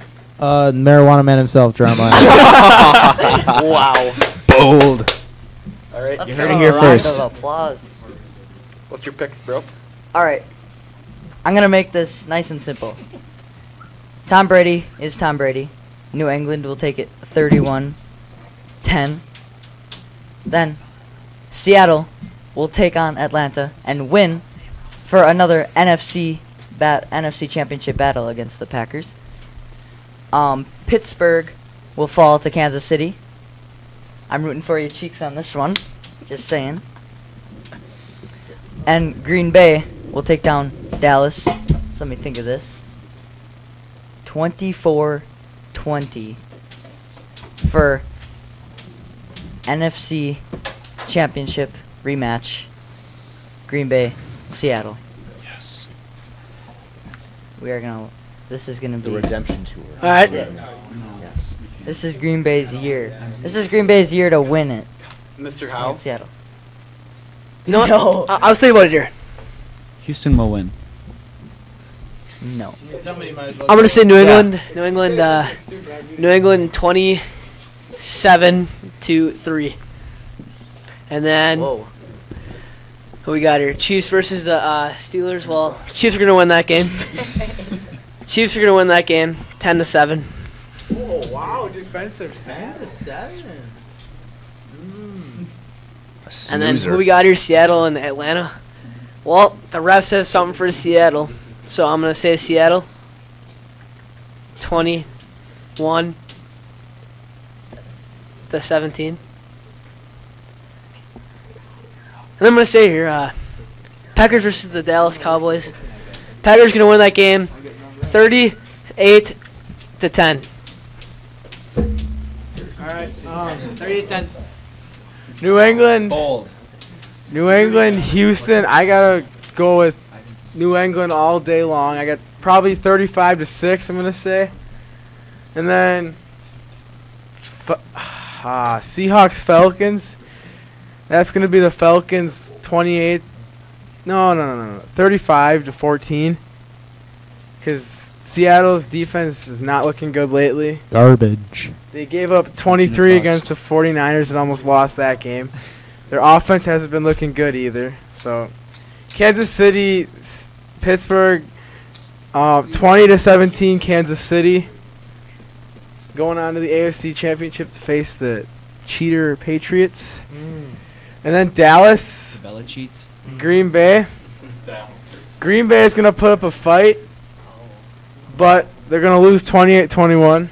Uh, marijuana man himself, Jeremiah. wow. Bold. All right. Let's You give heard it him here a round first. of applause. What's your picks, bro? All right. I'm to make this nice and simple. Tom Brady is Tom Brady. New England will take it 31 10. Then Seattle will take on Atlanta and win for another NFC bat NFC championship battle against the Packers. Um, Pittsburgh will fall to Kansas City. I'm rooting for you cheeks on this one. Just saying. And Green Bay will take down Dallas. So let me think of this. 24 20 for NFC Championship rematch. Green Bay, Seattle. Yes. We are gonna. This is gonna be. The redemption tour. All right. Yes. This is Green Bay's year. This is Green Bay's year to win it. Mr. Hau. against Seattle. You know what? No. I, I was thinking about it here. Houston will win. No. I'm gonna say New England. New England. Uh, New England 27 to three. And then Whoa. who we got here? Chiefs versus the uh, Steelers. Well, Chiefs are gonna win that game. Chiefs are gonna win that game, ten to seven. Oh wow, defensive ten to seven. And then who we got here? Seattle and Atlanta. Well, the refs have something for Seattle, so I'm gonna say Seattle. Twenty-one to seventeen. And I'm gonna say here, uh, Packers versus the Dallas Cowboys. Packers gonna win that game, thirty-eight to ten. All right. Um, Thirty to ten. New England. Bold. New England, Houston. I gotta go with New England all day long. I got probably 35 to six. I'm gonna say, and then f- ah, Seahawks Falcons. That's gonna be the Falcons 28. No, no, no, no, no. 35 to 14. Because Seattle's defense is not looking good lately. Garbage. They gave up 23 against the 49ers and almost lost that game. Their offense hasn't been looking good either. So, Kansas City, s- Pittsburgh, uh, 20 to 17. Kansas City going on to the AFC Championship to face the cheater Patriots, and then Dallas, Bella cheats. Green Bay. Green Bay is gonna put up a fight, but they're gonna lose 28-21,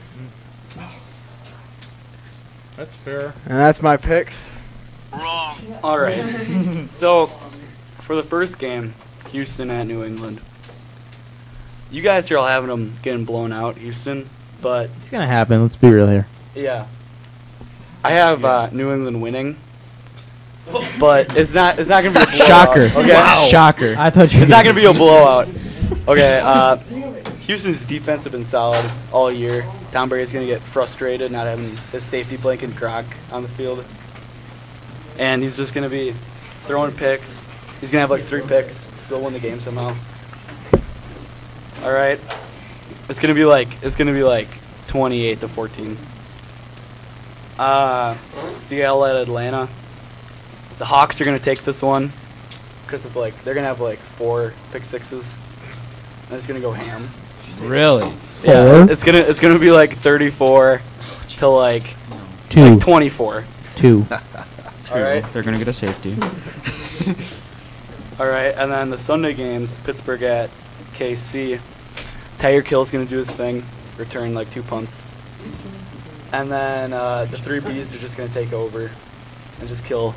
That's fair. and that's my picks. All right. so, for the first game, Houston at New England. You guys are all having them getting blown out, Houston, but It's gonna happen. Let's be real here. yeah, I have uh, New England winning, but it's not. It's not gonna be a blowout. Shocker. Okay. Shocker. I thought you. It's not gonna be a blowout. Okay. Uh, Houston's defense have been solid all year. Tom Brady's gonna get frustrated not having his safety blanket Gronk on the field, and he's just gonna be throwing picks. He's gonna have like three picks, still win the game somehow. All right. It's gonna be like it's gonna be like 28 to 14. Uh, Seattle at Atlanta. The Hawks are gonna take this one because of like they're gonna have like four pick sixes. And it's gonna go ham. Really? Yeah, Four? it's gonna it's gonna be like 34 to like Two. like 24. Two. All right. They're gonna get a safety. All right, and then the Sunday games, Pittsburgh at KC. Tyreek Hill's gonna do his thing, return like two punts, and then uh, the three Bs are just gonna take over and just kill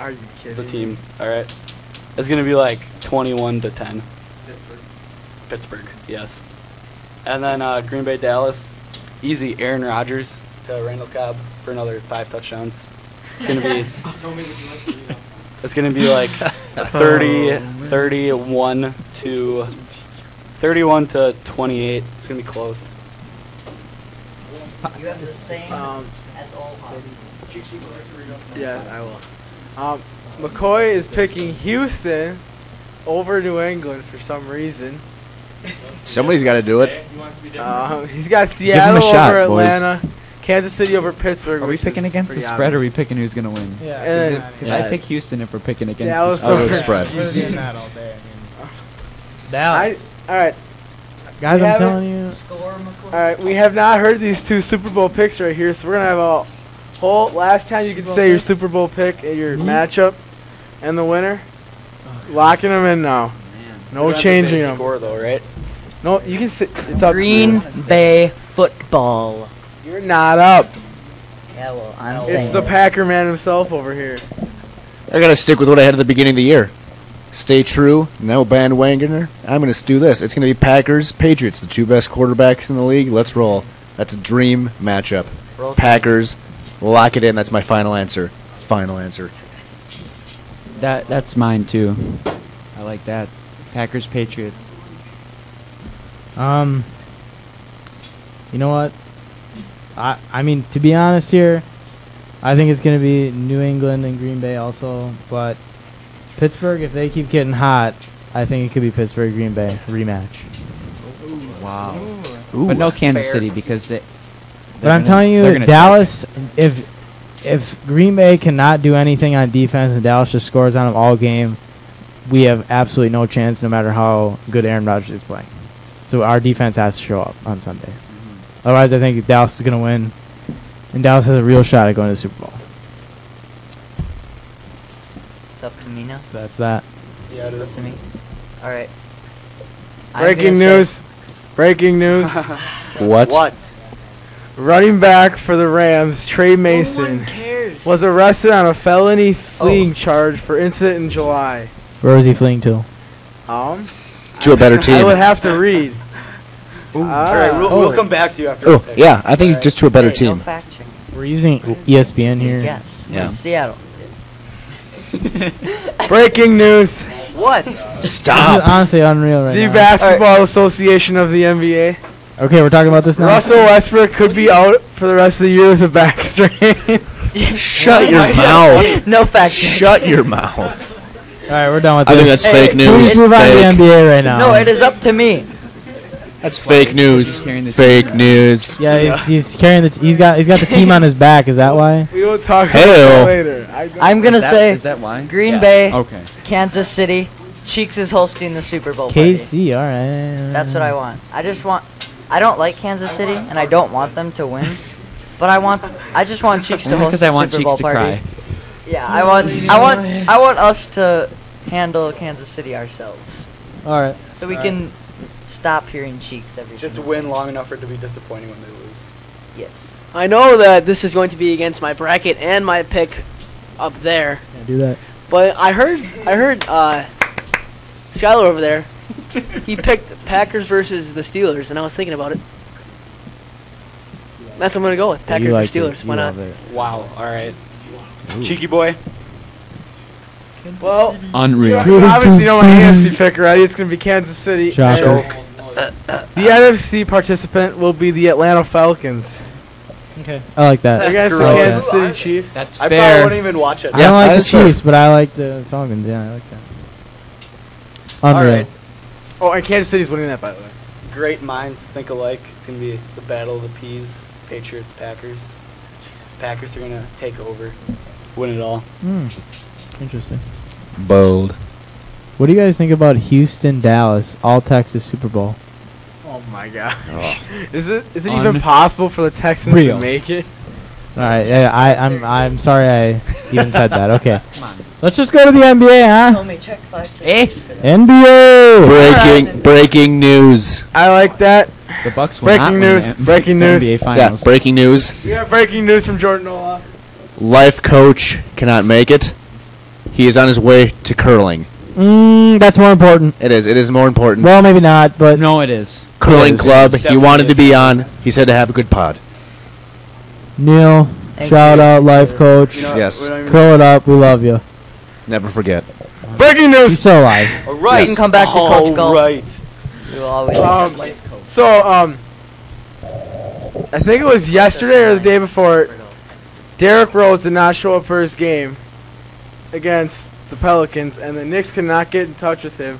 Are you kidding? the team. All right, it's gonna be like 21 to 10. Pittsburgh, yes. And then uh, Green Bay, Dallas, easy. Aaron Rodgers to Randall Cobb for another five touchdowns. It's gonna be. It's gonna be like 30, 31 to 31 to 28. It's gonna be close. You have the same Um, as all Yeah, I will. Um, McCoy is picking Houston over New England for some reason. Somebody's got to do it. Uh, he's got him a Seattle shot, over boys. Atlanta, Kansas City over Pittsburgh. Are we picking against the pretty spread or are we picking who's gonna win? Yeah. And then- Because Yeah. I pick Houston if we're picking against Dallas the spread. I'll go over- spread. We're doing that all day. I mean. I, Dallas. all right, Guys, we I'm telling you. Score, McCoy. all right. We have not heard these two Super Bowl picks right here, so we're gonna have a whole. Last time you could say your Super Bowl pick and your matchup, and the winner. Locking them in now. No We don't the changing them. Score though, right? No, you can sit. It's up. to Green. Bay football. You're not up. Yeah, well, I'm It's saying It's the it. Packer man himself over here. I got to stick with what I had at the beginning of the year. Stay true, no bandwagoner. I'm going to do this. It's going to be Packers, Patriots, the two best quarterbacks in the league. Let's roll. That's a dream matchup. Roll Packers, lock it in. That's my final answer. Final answer. That that's mine too. I like that. Packers Patriots. Um. You know what? I I mean to be honest here, I think it's gonna be New England and Green Bay also, but Pittsburgh if they keep getting hot, I think it could be Pittsburgh Green Bay rematch. Wow. But no Kansas City because they. But I'm gonna- telling you, Dallas, if if Green Bay cannot do anything on defense and Dallas just scores on them all game, we have absolutely no chance, no matter how good Aaron Rodgers is playing. So our defense has to show up on Sunday. Otherwise, I think Dallas is going to win, and Dallas has a real shot at going to the Super Bowl. It's up to me now. So that's that. Yeah, it It's up to me. All right. Breaking news. Breaking news. What? What? Running back for the Rams, Tre Mason, cares? was arrested on a felony fleeing charge for incident in July. Where was he fleeing to? Um, To a better team. I would have to read. All right, we'll, Oh. we'll come back to you after. Oh, the pick. yeah. I think just to a better Hey, no team. fact check. We're using ESPN Just here. guess. Yeah. Seattle. Breaking news: What? This is Stop. honestly unreal right The now. Basketball Association of the NBA. okay, we're talking about this now. Russell Westbrook could be out for the rest of the year with a back strain. Shut your mouth. No fact check. Shut your mouth. All right, we're done with I this. think that's Hey, fake Can we news. just move on to the Fake. NBA right now? No, it is up to me. That's fake news. carrying the Fake news. Yeah, he's, he's carrying the. T- he's got he's got the team on his back. Is that why? we will talk about that later. I don't- I'm gonna say Is that why? Green Bay, Okay. Kansas City. Cheeks is hosting the Super Bowl party. KC. All right. That's what I want. I just want. I don't like Kansas City, and I don't want them to win. But I want. I just want Cheeks to host Because the I want Super Cheeks Bowl to party. cry. Yeah, I want. I want. I want us to handle Kansas City ourselves, All right. so we Alright. can stop hearing Cheeks every Just single. win long enough for it to be disappointing when they lose. Yes. I know that this is going to be against my bracket and my pick up there, Yeah, do that. but I heard I heard uh, Skylar over there. he picked Packers versus the Steelers, and I was thinking about it. That's what I'm gonna go with. Packers you like versus Steelers. it. Why You not? love it. Wow. All right. Cheeky boy. Well, you Unreal. obviously know my AFC pick already. It's going to be Kansas City. Shocker. and The NFC participant will be the Atlanta Falcons Okay. I like that. against the gross. Kansas City Chiefs. That's I probably wouldn't even watch it. I don't like that the is fair. Chiefs, but I like the Falcons. Yeah, I like that. Unreal. right. Oh, and Kansas City's winning that, by the way. Great minds think alike. It's gonna be the battle of the peas. Patriots, Packers. Packers are gonna take over, win it all. Hmm. Interesting. Bold. What do you guys think about Houston, Dallas, all Texas Super Bowl? Oh my god. Oh. Is it is it even possible for the Texans Real. to make it? All right. Yeah, I, I'm I'm sorry I even said that. Okay. Come on. Let's just go to the NBA, huh? Homie, check five. Eh? NBA. Breaking breaking news. I like that. The Bucks will Breaking not win news, the breaking news. NBA Yeah, breaking news. We have breaking news from Jordan Ollhoff. Life coach cannot make it. He is on his way to curling. Mm, that's more important. It is. It is more important. Well, maybe not, but no, it is. curling it is. club. He Definitely wanted to is. be on. He said to have a good pod. Neil, Thank shout you. out, life coach. You know, Yes. we don't even- Curl it up. We love you. Never forget. Breaking He's news. so alive. All right. You can come back to Coach All Golf. right. We will always. Um, so um, I think it was yesterday or the day before. Derrick Rose did not show up for his game against the Pelicans, and the Knicks could not get in touch with him.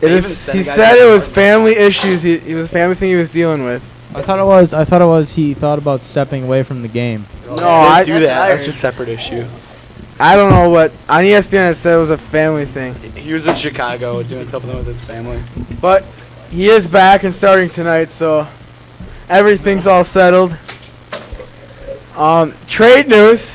It They is. even said He said it was fired. family issues. He, it was a family thing he was dealing with. I thought it was. I thought it was. He thought about stepping away from the game. No, They I- do That's that. what I That's a separate issue. I don't know what on ESPN it said it was a family thing, He was in Chicago doing something with his family. but he is back and starting tonight, so everything's all settled. Um, trade news.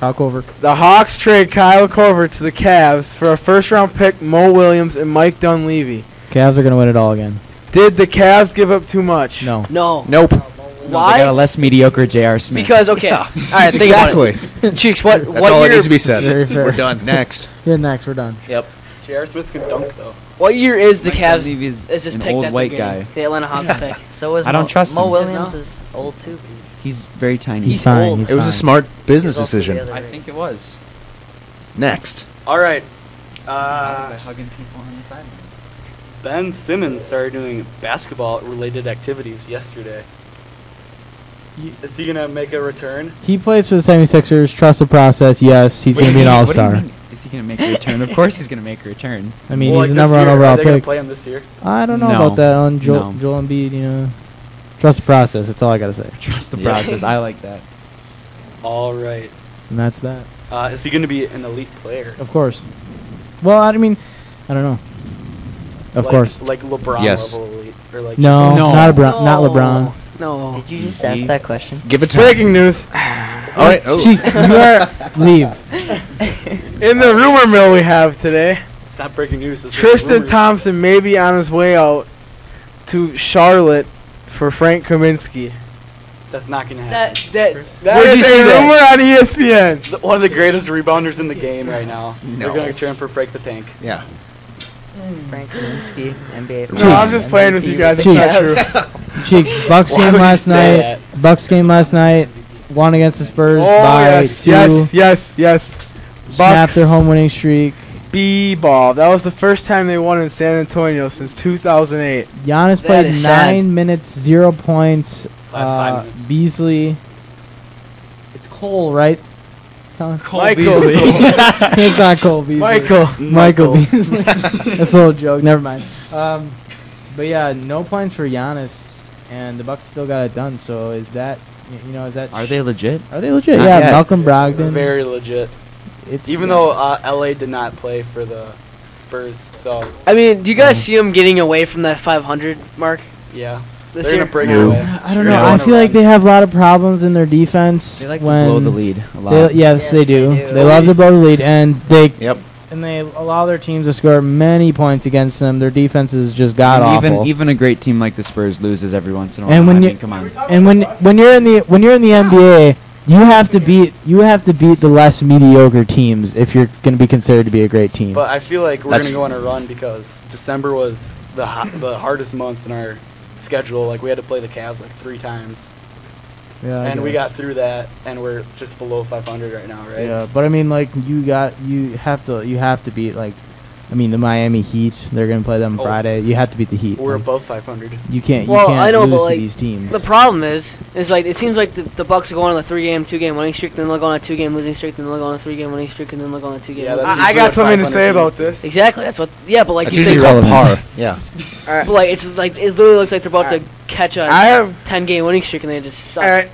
Cock over. The Hawks trade Kyle Korver to the Cavs for a first round pick, Mo Williams, and Mike Dunleavy. Cavs are gonna win it all again. Did the Cavs give up too much? No. No. Nope. Why? They got a less mediocre J.R. Smith. Because okay. All right. Think Exactly. about it. Cheeks. What? That's what all that year? needs to be said. Very fair. We're done. Next. Yeah. Next, we're done. Yep. J.R. Smith can dunk though. What year is the Mike Cavs? Is Is this an pick old that white they're guy. The Atlanta Hawks pick. So is I don't Mo, trust Mo him. Williams No? is old too. He's, He's very tiny. He's, He's fine. old. He's It was a fine. smart business he's also the decision. other I think it was. Next. All right. By Uh, hugging people on the sideline. ben Simmons started doing basketball-related activities yesterday. Ye- Is he gonna make a return? He plays for the 76ers. Trust the process. Yes, he's What do gonna you be an mean- all what do you star. mean? Is he gonna make a return? of course he's gonna make a return. I mean, Well, he's like the this number one year, overall Are they gonna pick. play him this year? I don't know No. about that on Joel, No. Joel Embiid. You know, trust the process. That's all I gotta say. Trust the Yeah. process. I like that. All right. And that's that. Uh, is he gonna be an elite player? Of course. Well, I mean, I don't know. Of like, course. Like LeBron Yes. level elite, or like No, No. not LeBron. Not LeBron. No. Did you just ask that question? Give it time. Breaking news. All right. Oh. Cheeks, you are leave. In the rumor mill we have today, It's not breaking news. It's just Tristan rumors. Thompson may be on his way out to Charlotte for Frank Kaminsky. That's not gonna happen. that That Where'd you a see that? rumor on ESPN. The- One of the greatest rebounders in the game right now. No. They're gonna turn for Frank the Tank. Yeah. Frank Kaminsky, NBA. No, I'm just playing with you guys. It's Cheeks. true. Cheeks. Bucks game last say night. Bucks game last night. Won against the Spurs Oh by yes, two. yes, yes, yes. Snapped their home winning streak. B-ball. That was the first time they won in San Antonio since 2008. Giannis That played nine sad. minutes, zero points. Uh, minutes. Beasley. It's Cole, right? Colin? Michael. it's not Cole Beasley. Michael. Michael Beasley. That's a little joke. Never mind. Um, but yeah, no points for Giannis, and the Bucks still got it done. So is that you know is that Are they legit? are they legit? Not yeah, yet. Malcolm Brogdon. Very legit. It's Even though uh, LA did not play for the Spurs, so I mean, do you guys see them getting away from that 500 mark yeah, this they're year? gonna break No. away. I don't They're know. I feel like they have a lot of problems in their defense. They like to blow the lead a lot. They, yes, Yes, they they do. do. They love to blow the lead, and they Yep. and they allow their teams to score many points against them. Their defense is just god And even awful. even a great team like the Spurs loses every once in a while. And when I you- mean, come on. And when when you're in the when you're in the NBA, you have to beat you have to beat the less mediocre teams if you're going to be considered to be a great team. But I feel like we're gonna go on a run because December was the ho- the hardest month in our schedule. Like we had to play the Cavs like three times, yeah, I and we guess. got through that, and we're just below 500 right now, right? Yeah, but I mean, like you got you have to you have to beat like, I mean the Miami Heat. They're going to play them Oh. Friday. You have to beat the Heat. We're Like, above 500. you can't you Well, can't I know, lose but, to like, these teams. The problem is, is like it seems like the, the Bucks are going on a three-game, two-game winning streak, then they'll go on a two-game losing streak, then they'll go on a three-game winning streak, and then they'll go on a two-game. Yeah, losing that's I, I got something to say about teams do. this. Exactly. That's what. Yeah, but like That's you usually think, called par. Yeah. but like it's like it literally looks like they're about to catch a I have ten-game winning streak, and they just suck. all right.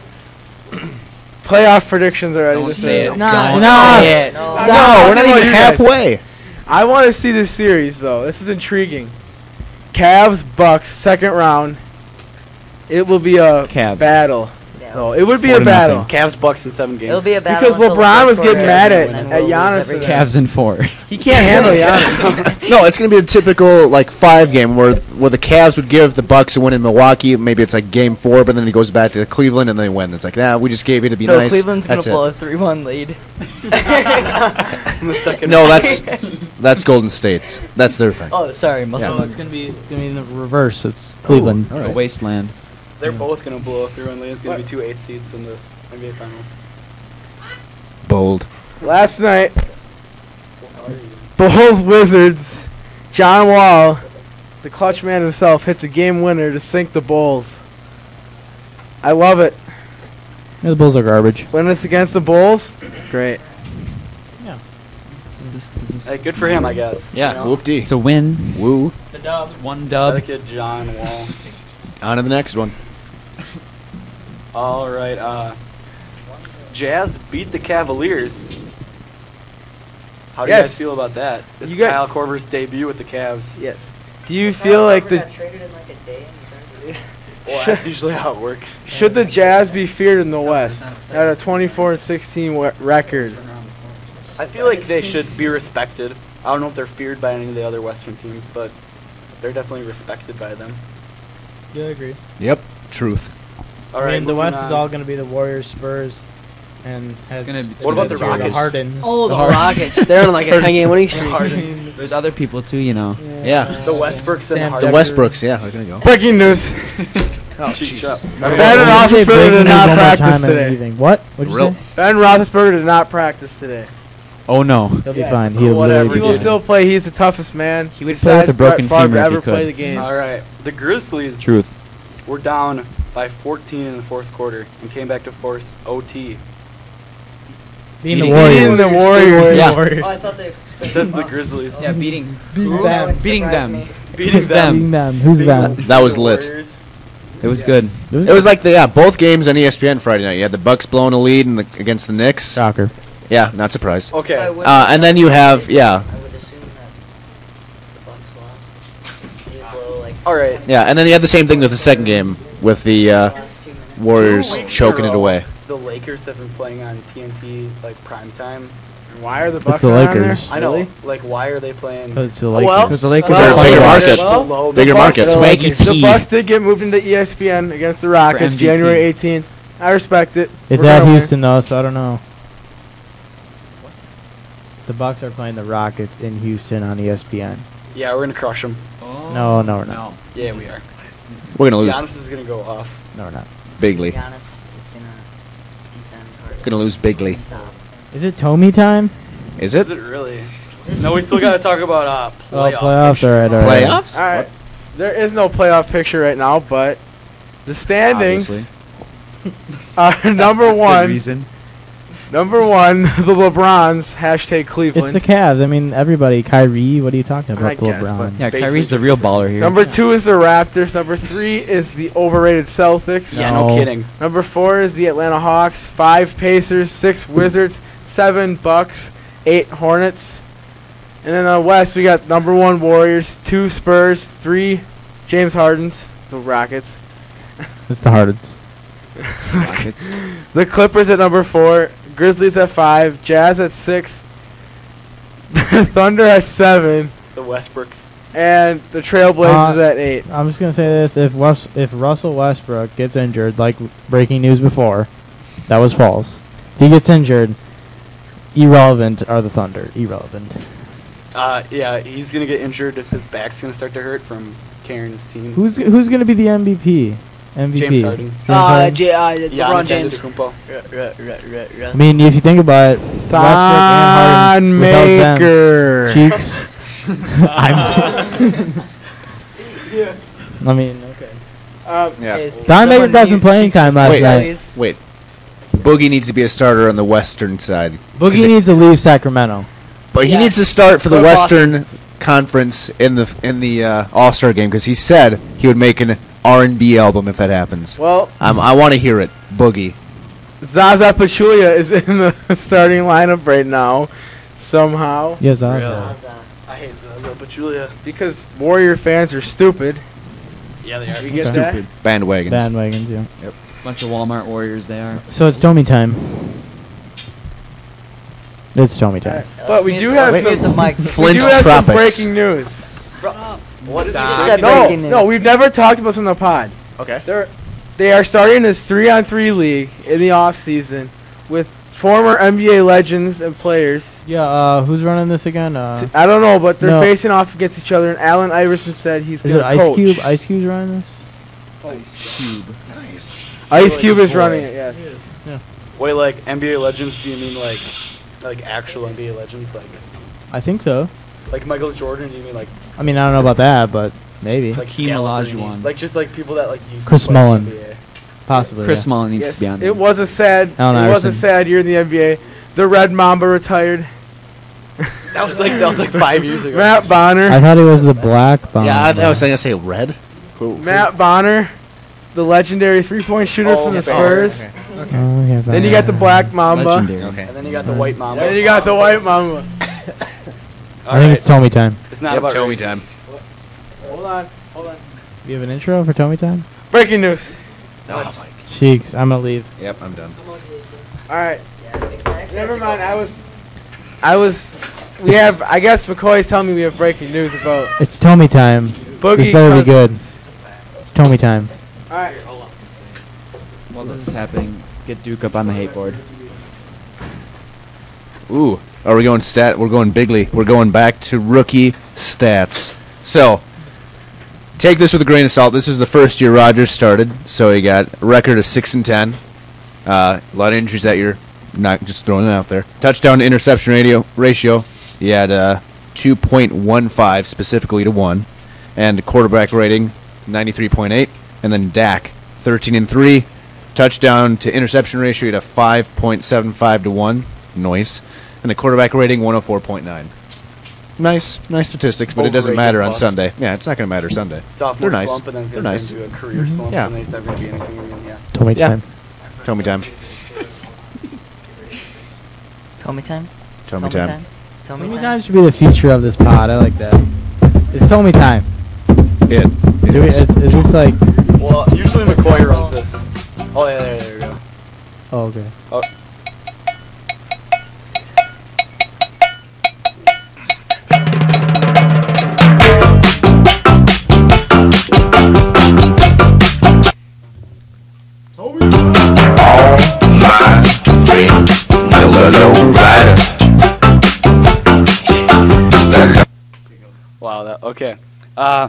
playoff predictions already. Don't This say it. Nah, Don't nah. say it. No. No, we're not even halfway. I want to see this series though. This is intriguing. Cavs Bucks second round. It will be a Cavs. battle. Yeah. So it would be Four a battle nothing. Cavs Bucks in seven games. It'll be a battle Because LeBron was getting mad at- and at Giannis every and game. Cavs in four. He can't handle Giannis. No, it's going to be the typical like five game where where the Cavs would give the Bucks a win in Milwaukee. Maybe it's like game four, but then he goes back to Cleveland and they win. It's like, nah, we just gave you to be No, nice. Cleveland's gonna That's it. blow a three-one lead. in the second. No, that's that's Golden State's. That's their thing. Oh, sorry, must So have it's gonna be it's gonna be in the reverse. It's Cleveland. All A right. wasteland. They're both gonna blow through and lead. It's gonna be two eight seeds in the NBA Finals. Bold. Last night, Bulls Wizards. John Wall, the clutch man himself, hits a game winner to sink the Bulls. I love it. Yeah, the Bulls are garbage. When it's against the Bulls, great. Does this- does this- Hey, good for him, I guess. Yeah, You know? whoop dee. It's a win. Woo. It's one I dub. like it, John Wall. On to the next one. All right. Uh, Jazz beat the Cavaliers. How do you guys feel about that? It's You got- Kyle Korver's debut with the Cavs. Yes. Do you feel like the traded in like a day. Well, that's usually how it works. should the Jazz be feared in the West at a 24 and 16 wa- record? I feel like they should be respected. I don't know if they're feared by any of the other Western teams, but they're definitely respected by them. Yeah, I agree. Yep. Truth. All right, I mean, the moving West is all going to be the Warriors, Spurs, and has, gonna be- it's What about gonna the Rockets? Hardens. Oh, the Hard- Rockets. They're on like a ten-game winning streak. There's other people too, you know. Yeah. The Westbrooks Sam and The Decker. Westbrooks. Yeah, they're gonna go. Breaking news. Oh Cheap Jesus. Ben Why did you say Roethlisberger did not one practice today. What? What'd you Real. say? Ben Roethlisberger did not practice today. Oh no. He'll be Yes. fine. He'll Whatever, literally He be will fine. still play. He's the toughest man. He would play with a broken Brett Favre femur to if he ever play the game. All right. The Grizzlies Truth. We're down by 14 in the fourth quarter and came back to force OT. Being the Beating- Warriors. Beating the Warriors. Yeah. Warriors. Oh, I thought they. It says the Grizzlies. Yeah, beating Beating That them. beating them. me. Beating Who's them? Beating them. Who's Beating them? That was lit. Warriors. It was good. It was like the yeah both games on E ESPN Friday night. You had the Bucks blowing a lead in the, against the Knicks. Shocker. Yeah, not surprised. Okay. I would- Uh, and then you have yeah I would assume that. Bucks lost. They blow, like, All right. Yeah, and then you had the same thing with the second game with the uh, last two minutes. Warriors Two weeks choking it row, away. The Lakers have been playing on TNT like prime time. Why are the It's Bucks the not on there? Lakers. I know. Really? Like, why are they playing? Because it's the Well, Lakers. Because the Lakers Well, are a bigger well, market. well, Below Bigger the Bucks- market. Swaggy The P. Bucks did get moved into ESPN against the Rockets MVP. January 18th. I respect it. It's We're at gonna win. Houston though, so I don't know. The Bucks are playing the Rockets in Houston on ESPN. Yeah, we're gonna crush them. No, no, we're not. Yeah, we are. We're gonna lose Giannis is gonna go off. No, we're not. bigly. Giannis is gonna defend hard. Gonna lose bigly. Stop. Is it Tommy time? Is Is it it really? No, we still gotta talk about uh Oh, playoff. playoffs. picture. All right, all right. playoffs? All right. There is no playoff picture right now, but the standings are number one. reason. Number one, the LeBrons. Hashtag It's Cleveland. the Cavs. I mean, everybody. Kyrie. What are you talking about? I guess, LeBron. but- Yeah, Basically Kyrie's the real baller here. Number two is the Raptors. Number three is the overrated Celtics. Yeah, no No. kidding. Number four is the Atlanta Hawks. Five Pacers. Six Wizards. Seven Bucks. Eight Hornets. And then on the West, we got number one Warriors. Two Spurs. Three James Hardens. The Rockets. It's the Hardens. Rockets. The Clippers at number four. Grizzlies at five. Jazz at six. Thunder at seven. The Westbrooks. And the Trailblazers Uh, at eight. I'm just gonna say this: if Wes- if Russell Westbrook gets injured, like breaking news before, that was false. If he gets injured, irrelevant are the Thunder. Irrelevant. Uh, yeah, he's gonna get injured if his back's gonna start to hurt from carrying his team. Who's who's gonna be the MVP? MVP. James Harden. James Uh, Harden? J- uh, Giannis LeBron James. Antetokounmpo. I mean, if you think about it, Westbrook Thon Maker. cheeks. I'm- I mean, okay. Um, Yeah. Thon Maker got some playing time last Wait. night. Wait. Boogie needs to be a starter on the western side. Boogie needs to leave Sacramento. But he Yes. needs to start for the Go Western Conference in the in the uh, All Star game because he said he would make an R and B album if that happens. well, Um, I want to hear it, Boogie. Zaza Pachulia is in the starting lineup right now, somehow. Yes, I Zaza. I hate Zaza Pachulia. Because Warrior fans are stupid. Yeah, they are. You are. get Okay. that? Bandwagons. bandwagons. Yeah. Yep. Bunch of Walmart warriors they are. So it's Tommy time. It's Tommy time. But we do have mute some. the mics. We Flint do have some breaking news. What is You just that? said No, news. no, we've never talked about this on the pod. Okay. They're they are starting this three-on-three league in the off season with former NBA legends and players. Yeah. Uh, who's running this again? Uh, T- I don't know, but they're no. facing off against each other. And Allen Iverson said he's is going it to Ice coach. Cube? Ice Cube's running this? Ice Cube. Nice. Ice Cube is running it. Yes. Yeah. Wait, like NBA legends? Do you mean like, like actual NBA legends? Like, I think so. Like Michael Jordan? Do you mean like, I mean, I don't know about that, but maybe. like Hakeem Scalabrine? Olajuwon. Like just like people that like used Chris to Mullin. the NBA. Possibly. Chris yeah. Small needs yes. to be on. It was a sad. Allen it was a sad year in the NBA. The Red Mamba retired. That was like that was like five years ago. Matt Bonner. I thought he was the black bomb. Yeah, I, th- I was going to say red. Who? Matt Bonner, the legendary three-point shooter Oh, from the okay. Spurs. Okay. Oh, okay, Then you got the Black Mamba. Legendary. Okay. And then you got the White Mamba. Then you got the White Mamba. All I think right. it's Tommy time. It's not Yep, about Tommy race. time. Hold on, hold on. You have an intro for Tommy time? Breaking news. Oh, my. Cheeks. I'm gonna leave. Yep, I'm done. All right. Never mind. I was, I was. We have. I guess McCoy's telling me we have breaking news about It's Tommy time. Boogie. This better be good. Cousins. It's Tommy time. All right. While this is happening, get Duke up on the hate board. Ooh, are we going stat? We're going bigly. We're going back to rookie stats. So, take this with a grain of salt. This is the first year Rodgers started, so he got a record of six and ten. Uh, a lot of injuries that year. Not just throwing it out there. Touchdown to interception radio ratio. He had uh, 2.15 specifically to one, and quarterback rating 93.8. And then Dak 13 and three. Touchdown to interception ratio, had a 5.75 to 1. Noise. And a quarterback rating, 104.9. Nice, nice statistics, but it doesn't Overrated matter on bust. Sunday. Yeah, it's not going to matter Sunday. Sophomore They're nice. slump and then it's They're gonna nice. turn into a career slump Yeah. and then he's never gonna be anything again. Yeah. Tommy Yeah. time. Tommy time. Tommy time? Tommy time. Tommy Tommy time? time should be the feature of this pod. I like that. It's Tommy time. It. Do we, is, is this like? Well, usually McCoy runs this. Oh, yeah, there, there we go. Oh, okay. Oh. Wow, okay. Uh,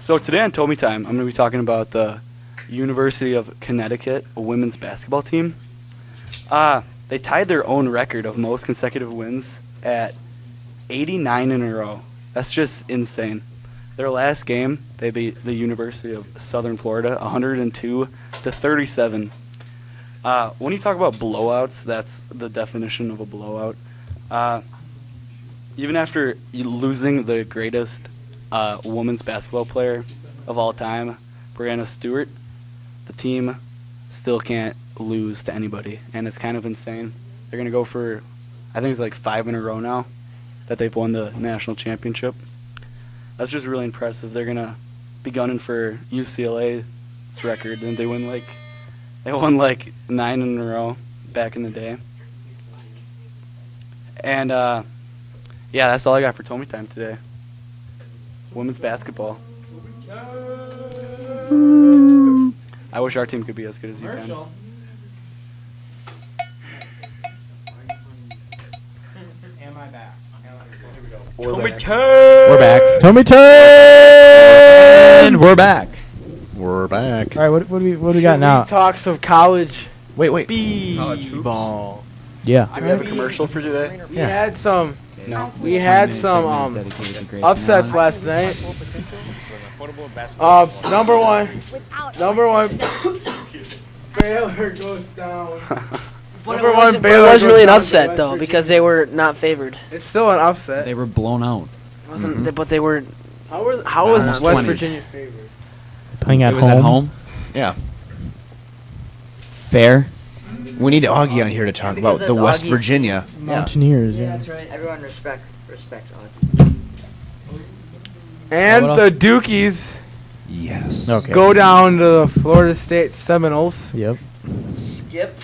so today on Tommy Time, I'm going to be talking about the University of Connecticut women's basketball team. Uh, they tied their own record of most consecutive wins at 89 in a row. That's just insane. Their last game, they beat the University of Southern Florida 102 to 37. Uh, when you talk about blowouts, that's the definition of a blowout. Uh, even after losing the greatest uh, women's basketball player of all time, Breanna Stewart, the team still can't lose to anybody, and it's kind of insane. They're gonna go for, I think it's like five in a row now that they've won the national championship. That's just really impressive. They're gonna be gunning for UCLA's record, and they win like they won like nine in a row back in the day. And uh, yeah, that's all I got for Tommy time today. Women's basketball. I wish our team could be as good as you can. Am I back? We're back. We're back. Tommy time. And we're back. We're back. All right, what, what do we what do we got now? Talks of college Wait, wait. b-ball. Yeah. Do we have a commercial for today? We Yeah. had some No. we had some um, upsets last night. Uh, number one, number one, Baylor goes down. But Number one, wasn't, but it wasn't really an upset though because they were not favored. It's still an upset. They were blown out. Wasn't they- but they were. How was how was West 20. Virginia favored? Playing at it was home. at home. Yeah. Fair. We need Augie on here to talk Because about the that's West Augie's Virginia. Yeah. Mountaineers. Yeah. That's right. Everyone respect respects Augie. And what the Dukies Yes. Okay. go down to the Florida State Seminoles. Yep. Skip.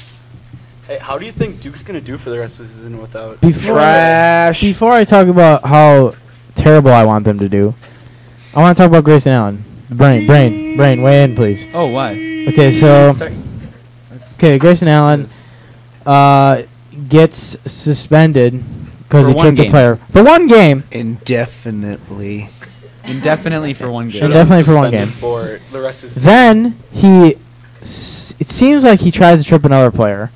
Hey, how do you think Duke's gonna do for the rest of the season without? Before Trash. before I talk about how terrible I want them to do, I want to talk about Grayson Allen. Brain, brain, brain. Weigh in, please. Oh, why? Okay, so Sorry. Okay, Grayson Allen uh, gets suspended because For he one tripped the game. player for one game. Indefinitely. Indefinitely for one game. Should Definitely for one game. For the rest of the season. Then he, s- it seems like he tries to trip another player,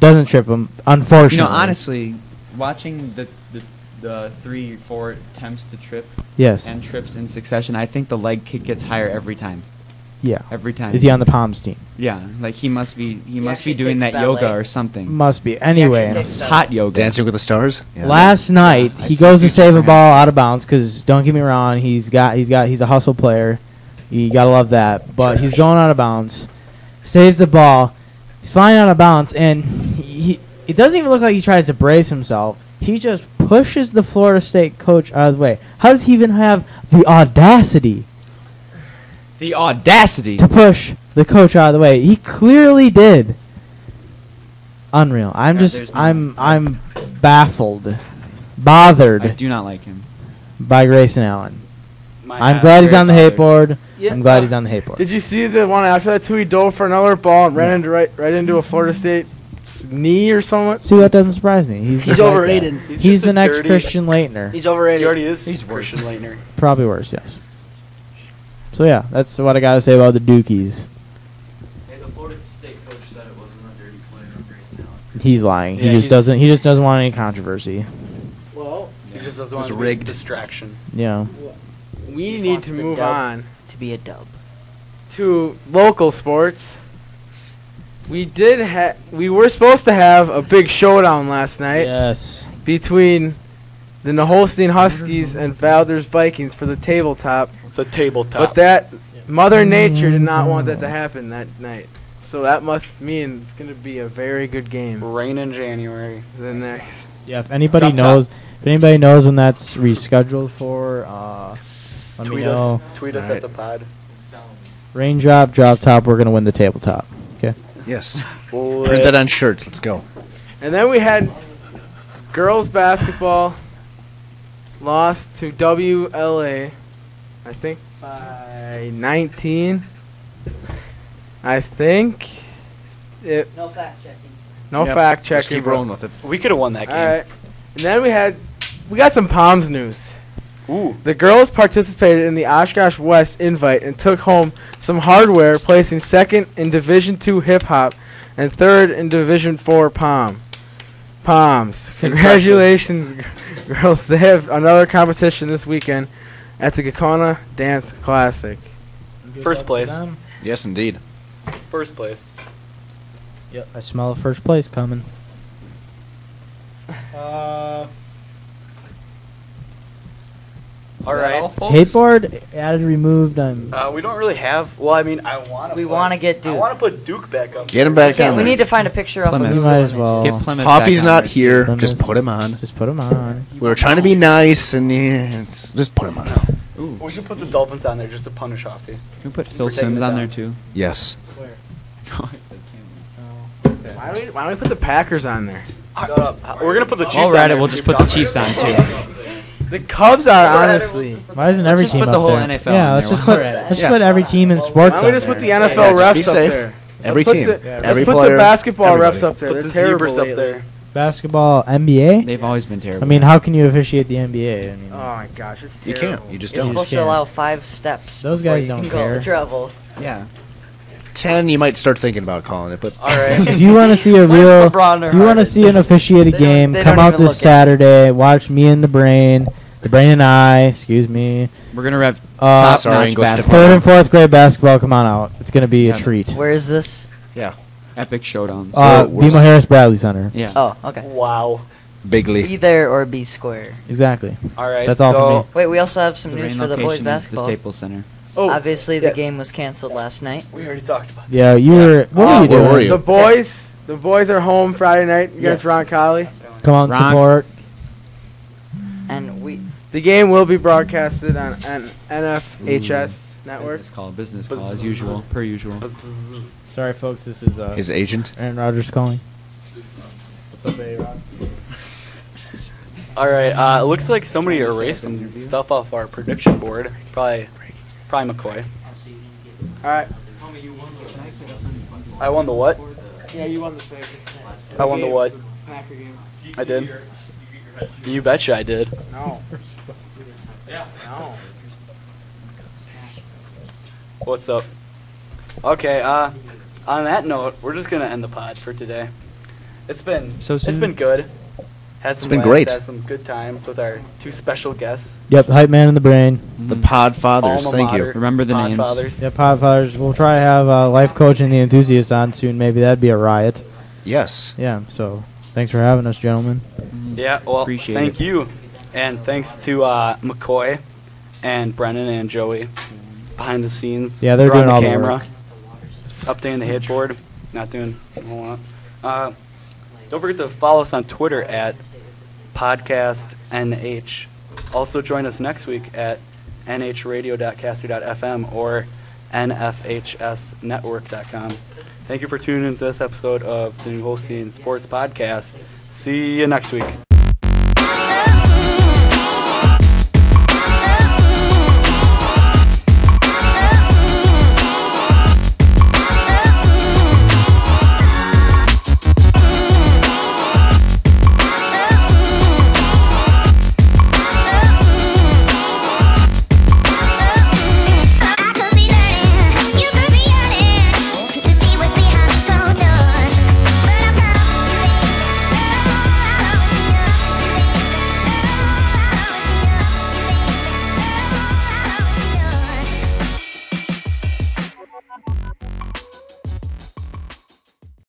doesn't trip him. Unfortunately, You know, honestly, watching the, the the three four attempts to trip yes, and trips in succession, I think the leg kick gets higher every time. Yeah. Every time. Is he on the Palms team? Yeah, like he must be. He, He must be actually doing takes that yoga ballet. or something. Must be. Anyway, takes Hot yoga. Dancing with the Stars. Yeah. last night I he see goes to future save for a him. ball out of bounds because don't get me wrong, he's got he's got he's a hustle player. You gotta love that. But he's going out of bounds, saves the ball. He's flying out of bounds, and he, he it doesn't even look like he tries to brace himself. He just pushes the Florida State coach out of the way. How does he even have the audacity The audacity. to push the coach out of the way? He clearly did. Unreal. I'm Yeah, just no I'm I'm baffled, bothered I do not like him. by Grayson Allen. My I'm glad he's on the hate board. Yeah. I'm glad he's on the hate board. Did you see the one after that too? He dove for another ball and ran into right right into a Florida State knee or something. See, that doesn't surprise me. He's, He's just like overrated. He's He's, the next dirty- Christian Laettner. He's overrated. He already is. He's worse. Christian Laettner. Probably worse, yes. So yeah, that's what I gotta say about the Dukies. Hey, the Florida State coach said it wasn't a dirty play from Grayson Allen. He's lying. Yeah, he just he's- doesn't. He just doesn't want any controversy. Well, He just doesn't want was to be a distraction. Yeah. we Just need wants to the move dub. on To be a dub. to local sports. We did ha- we were supposed to have a big showdown last night Yes. between the Holstein Huskies and Valders Vikings for the tabletop. The tabletop. But that Mother Nature did not want that to happen that night. So that must mean it's going to be a very good game. rain in January. The next. Yeah. If anybody Drop top. knows, If anybody knows when that's rescheduled for, uh, let me tweet know. us. Tweet us Alright. at the pod. Raindrop, drop top. We're gonna win the tabletop. Okay. Yes. Print that on shirts. Let's go. And then we had girls basketball lost to WLA, I think by 19. I think it. No fact checking. No Yep, fact just checking. keep rolling with it. We could have won that game. All right. And then we had we got some Poms news. Ooh. The girls participated in the Oshkosh West invite and took home some hardware, placing second in Division Two hip hop and third in Division Four Pom. Poms. Congratulations, girls. They have another competition this weekend at the Kaukauna Dance Classic. First place. Yes, indeed. First place. Yep. I smell a first place coming. Uh, All right. Hate Hateboard added, removed. I'm. Uh, we don't really have. Well, I mean, I want to. We want to get I Duke. want to put Duke back up. Get him back Okay, on we there. need to find a picture of Plymouth. him. You might as well. Get Plymouth Hoffy's back on not here. Plymouth. Just put him on. Just put him on. We were trying to be nice, and yeah, just put him on. We should put the Dolphins on there just to punish Hoffy. Can we put Phil We're Sims on down. there too? Yes. Why don't, we, why don't we put the Packers on there? Shut up. We're gonna put the Chiefs. All on there. we'll just put the Chiefs on too. The Cubs are honestly. Why isn't every just team put up the whole there? NFL yeah, let's just put we're at it. let's Yeah. put every team in sports. Why don't we just put the. NFL Yeah, refs be up safe. there? Every Let's team. Put the, Yeah, let's every put player, the basketball everybody. refs up there. Put They're the terrible up there. basketball, NBA. They've always been terrible. I mean, how can you officiate the NBA? I mean, Oh my gosh, it's terrible. You can't. You just You're don't. supposed to allow five steps. Those guys you don't can call care. the travel. yeah. Ten, you might start thinking about calling it, but All right. if you want to see a real, LeBron if you want to see an officiated game, come out this look it. Saturday. Watch me and the brain, the brain and I. Excuse me. We're gonna have Uh, top Sorry, notch English basketball. Third and fourth grade basketball. Come on out. It's gonna be Yeah. a treat. Where is this? yeah, Epic showdowns. Uh, where's- BMO Harris Bradley Center. yeah. Oh, okay. Wow. bigly. Be there or be square. Exactly. All right. That's all for me. Wait, we also have some the news rain for the boys location is the basketball. Staples Center. Oh, Obviously, the yes. game was canceled last night. We already talked about. Yeah, you were. What Uh, were you where doing? were you? The boys, the boys are home Friday night against Yes. Roncalli. Come on, Ron- support. And we The game will be broadcasted on N- NFHS network. Business call. Business call as usual. Per usual. Sorry, folks. This is uh, His agent. Aaron Rodgers calling. What's up, A-Rod? All right. Uh, it looks like somebody erased some stuff off our prediction board. Probably, probably McCoy. All right. I won the what? Yeah, you won the pick. I won the what? Packer game. I did. You betcha I did. No. No. What's up? Okay, uh, on that note, we're just gonna end the pod for today. It's been So it's been good. Had some been laughs, great. Had some good times with our two special guests. Yep, hype man in the brain. The Pod Fathers. Alma Thank you. Remember the names. Podfathers. Yep, Podfathers. We'll try to have uh, life coach and the enthusiast on soon. Maybe that'd be a riot. Yes. Yeah. So thanks for having us, gentlemen. Yeah, well, Appreciate thank it. you, and thanks to uh, McCoy and Brennan and Joey behind the scenes. Yeah, they're on doing the all the camera, work. updating the headboard, not doing a whole lot. Uh, don't forget to follow us on Twitter at podcastnh. Also join us next week at nhradio.caster.fm or nfhsnetwork.com. Thank you for tuning into this episode of the New Holstein Sports Podcast. See you next week.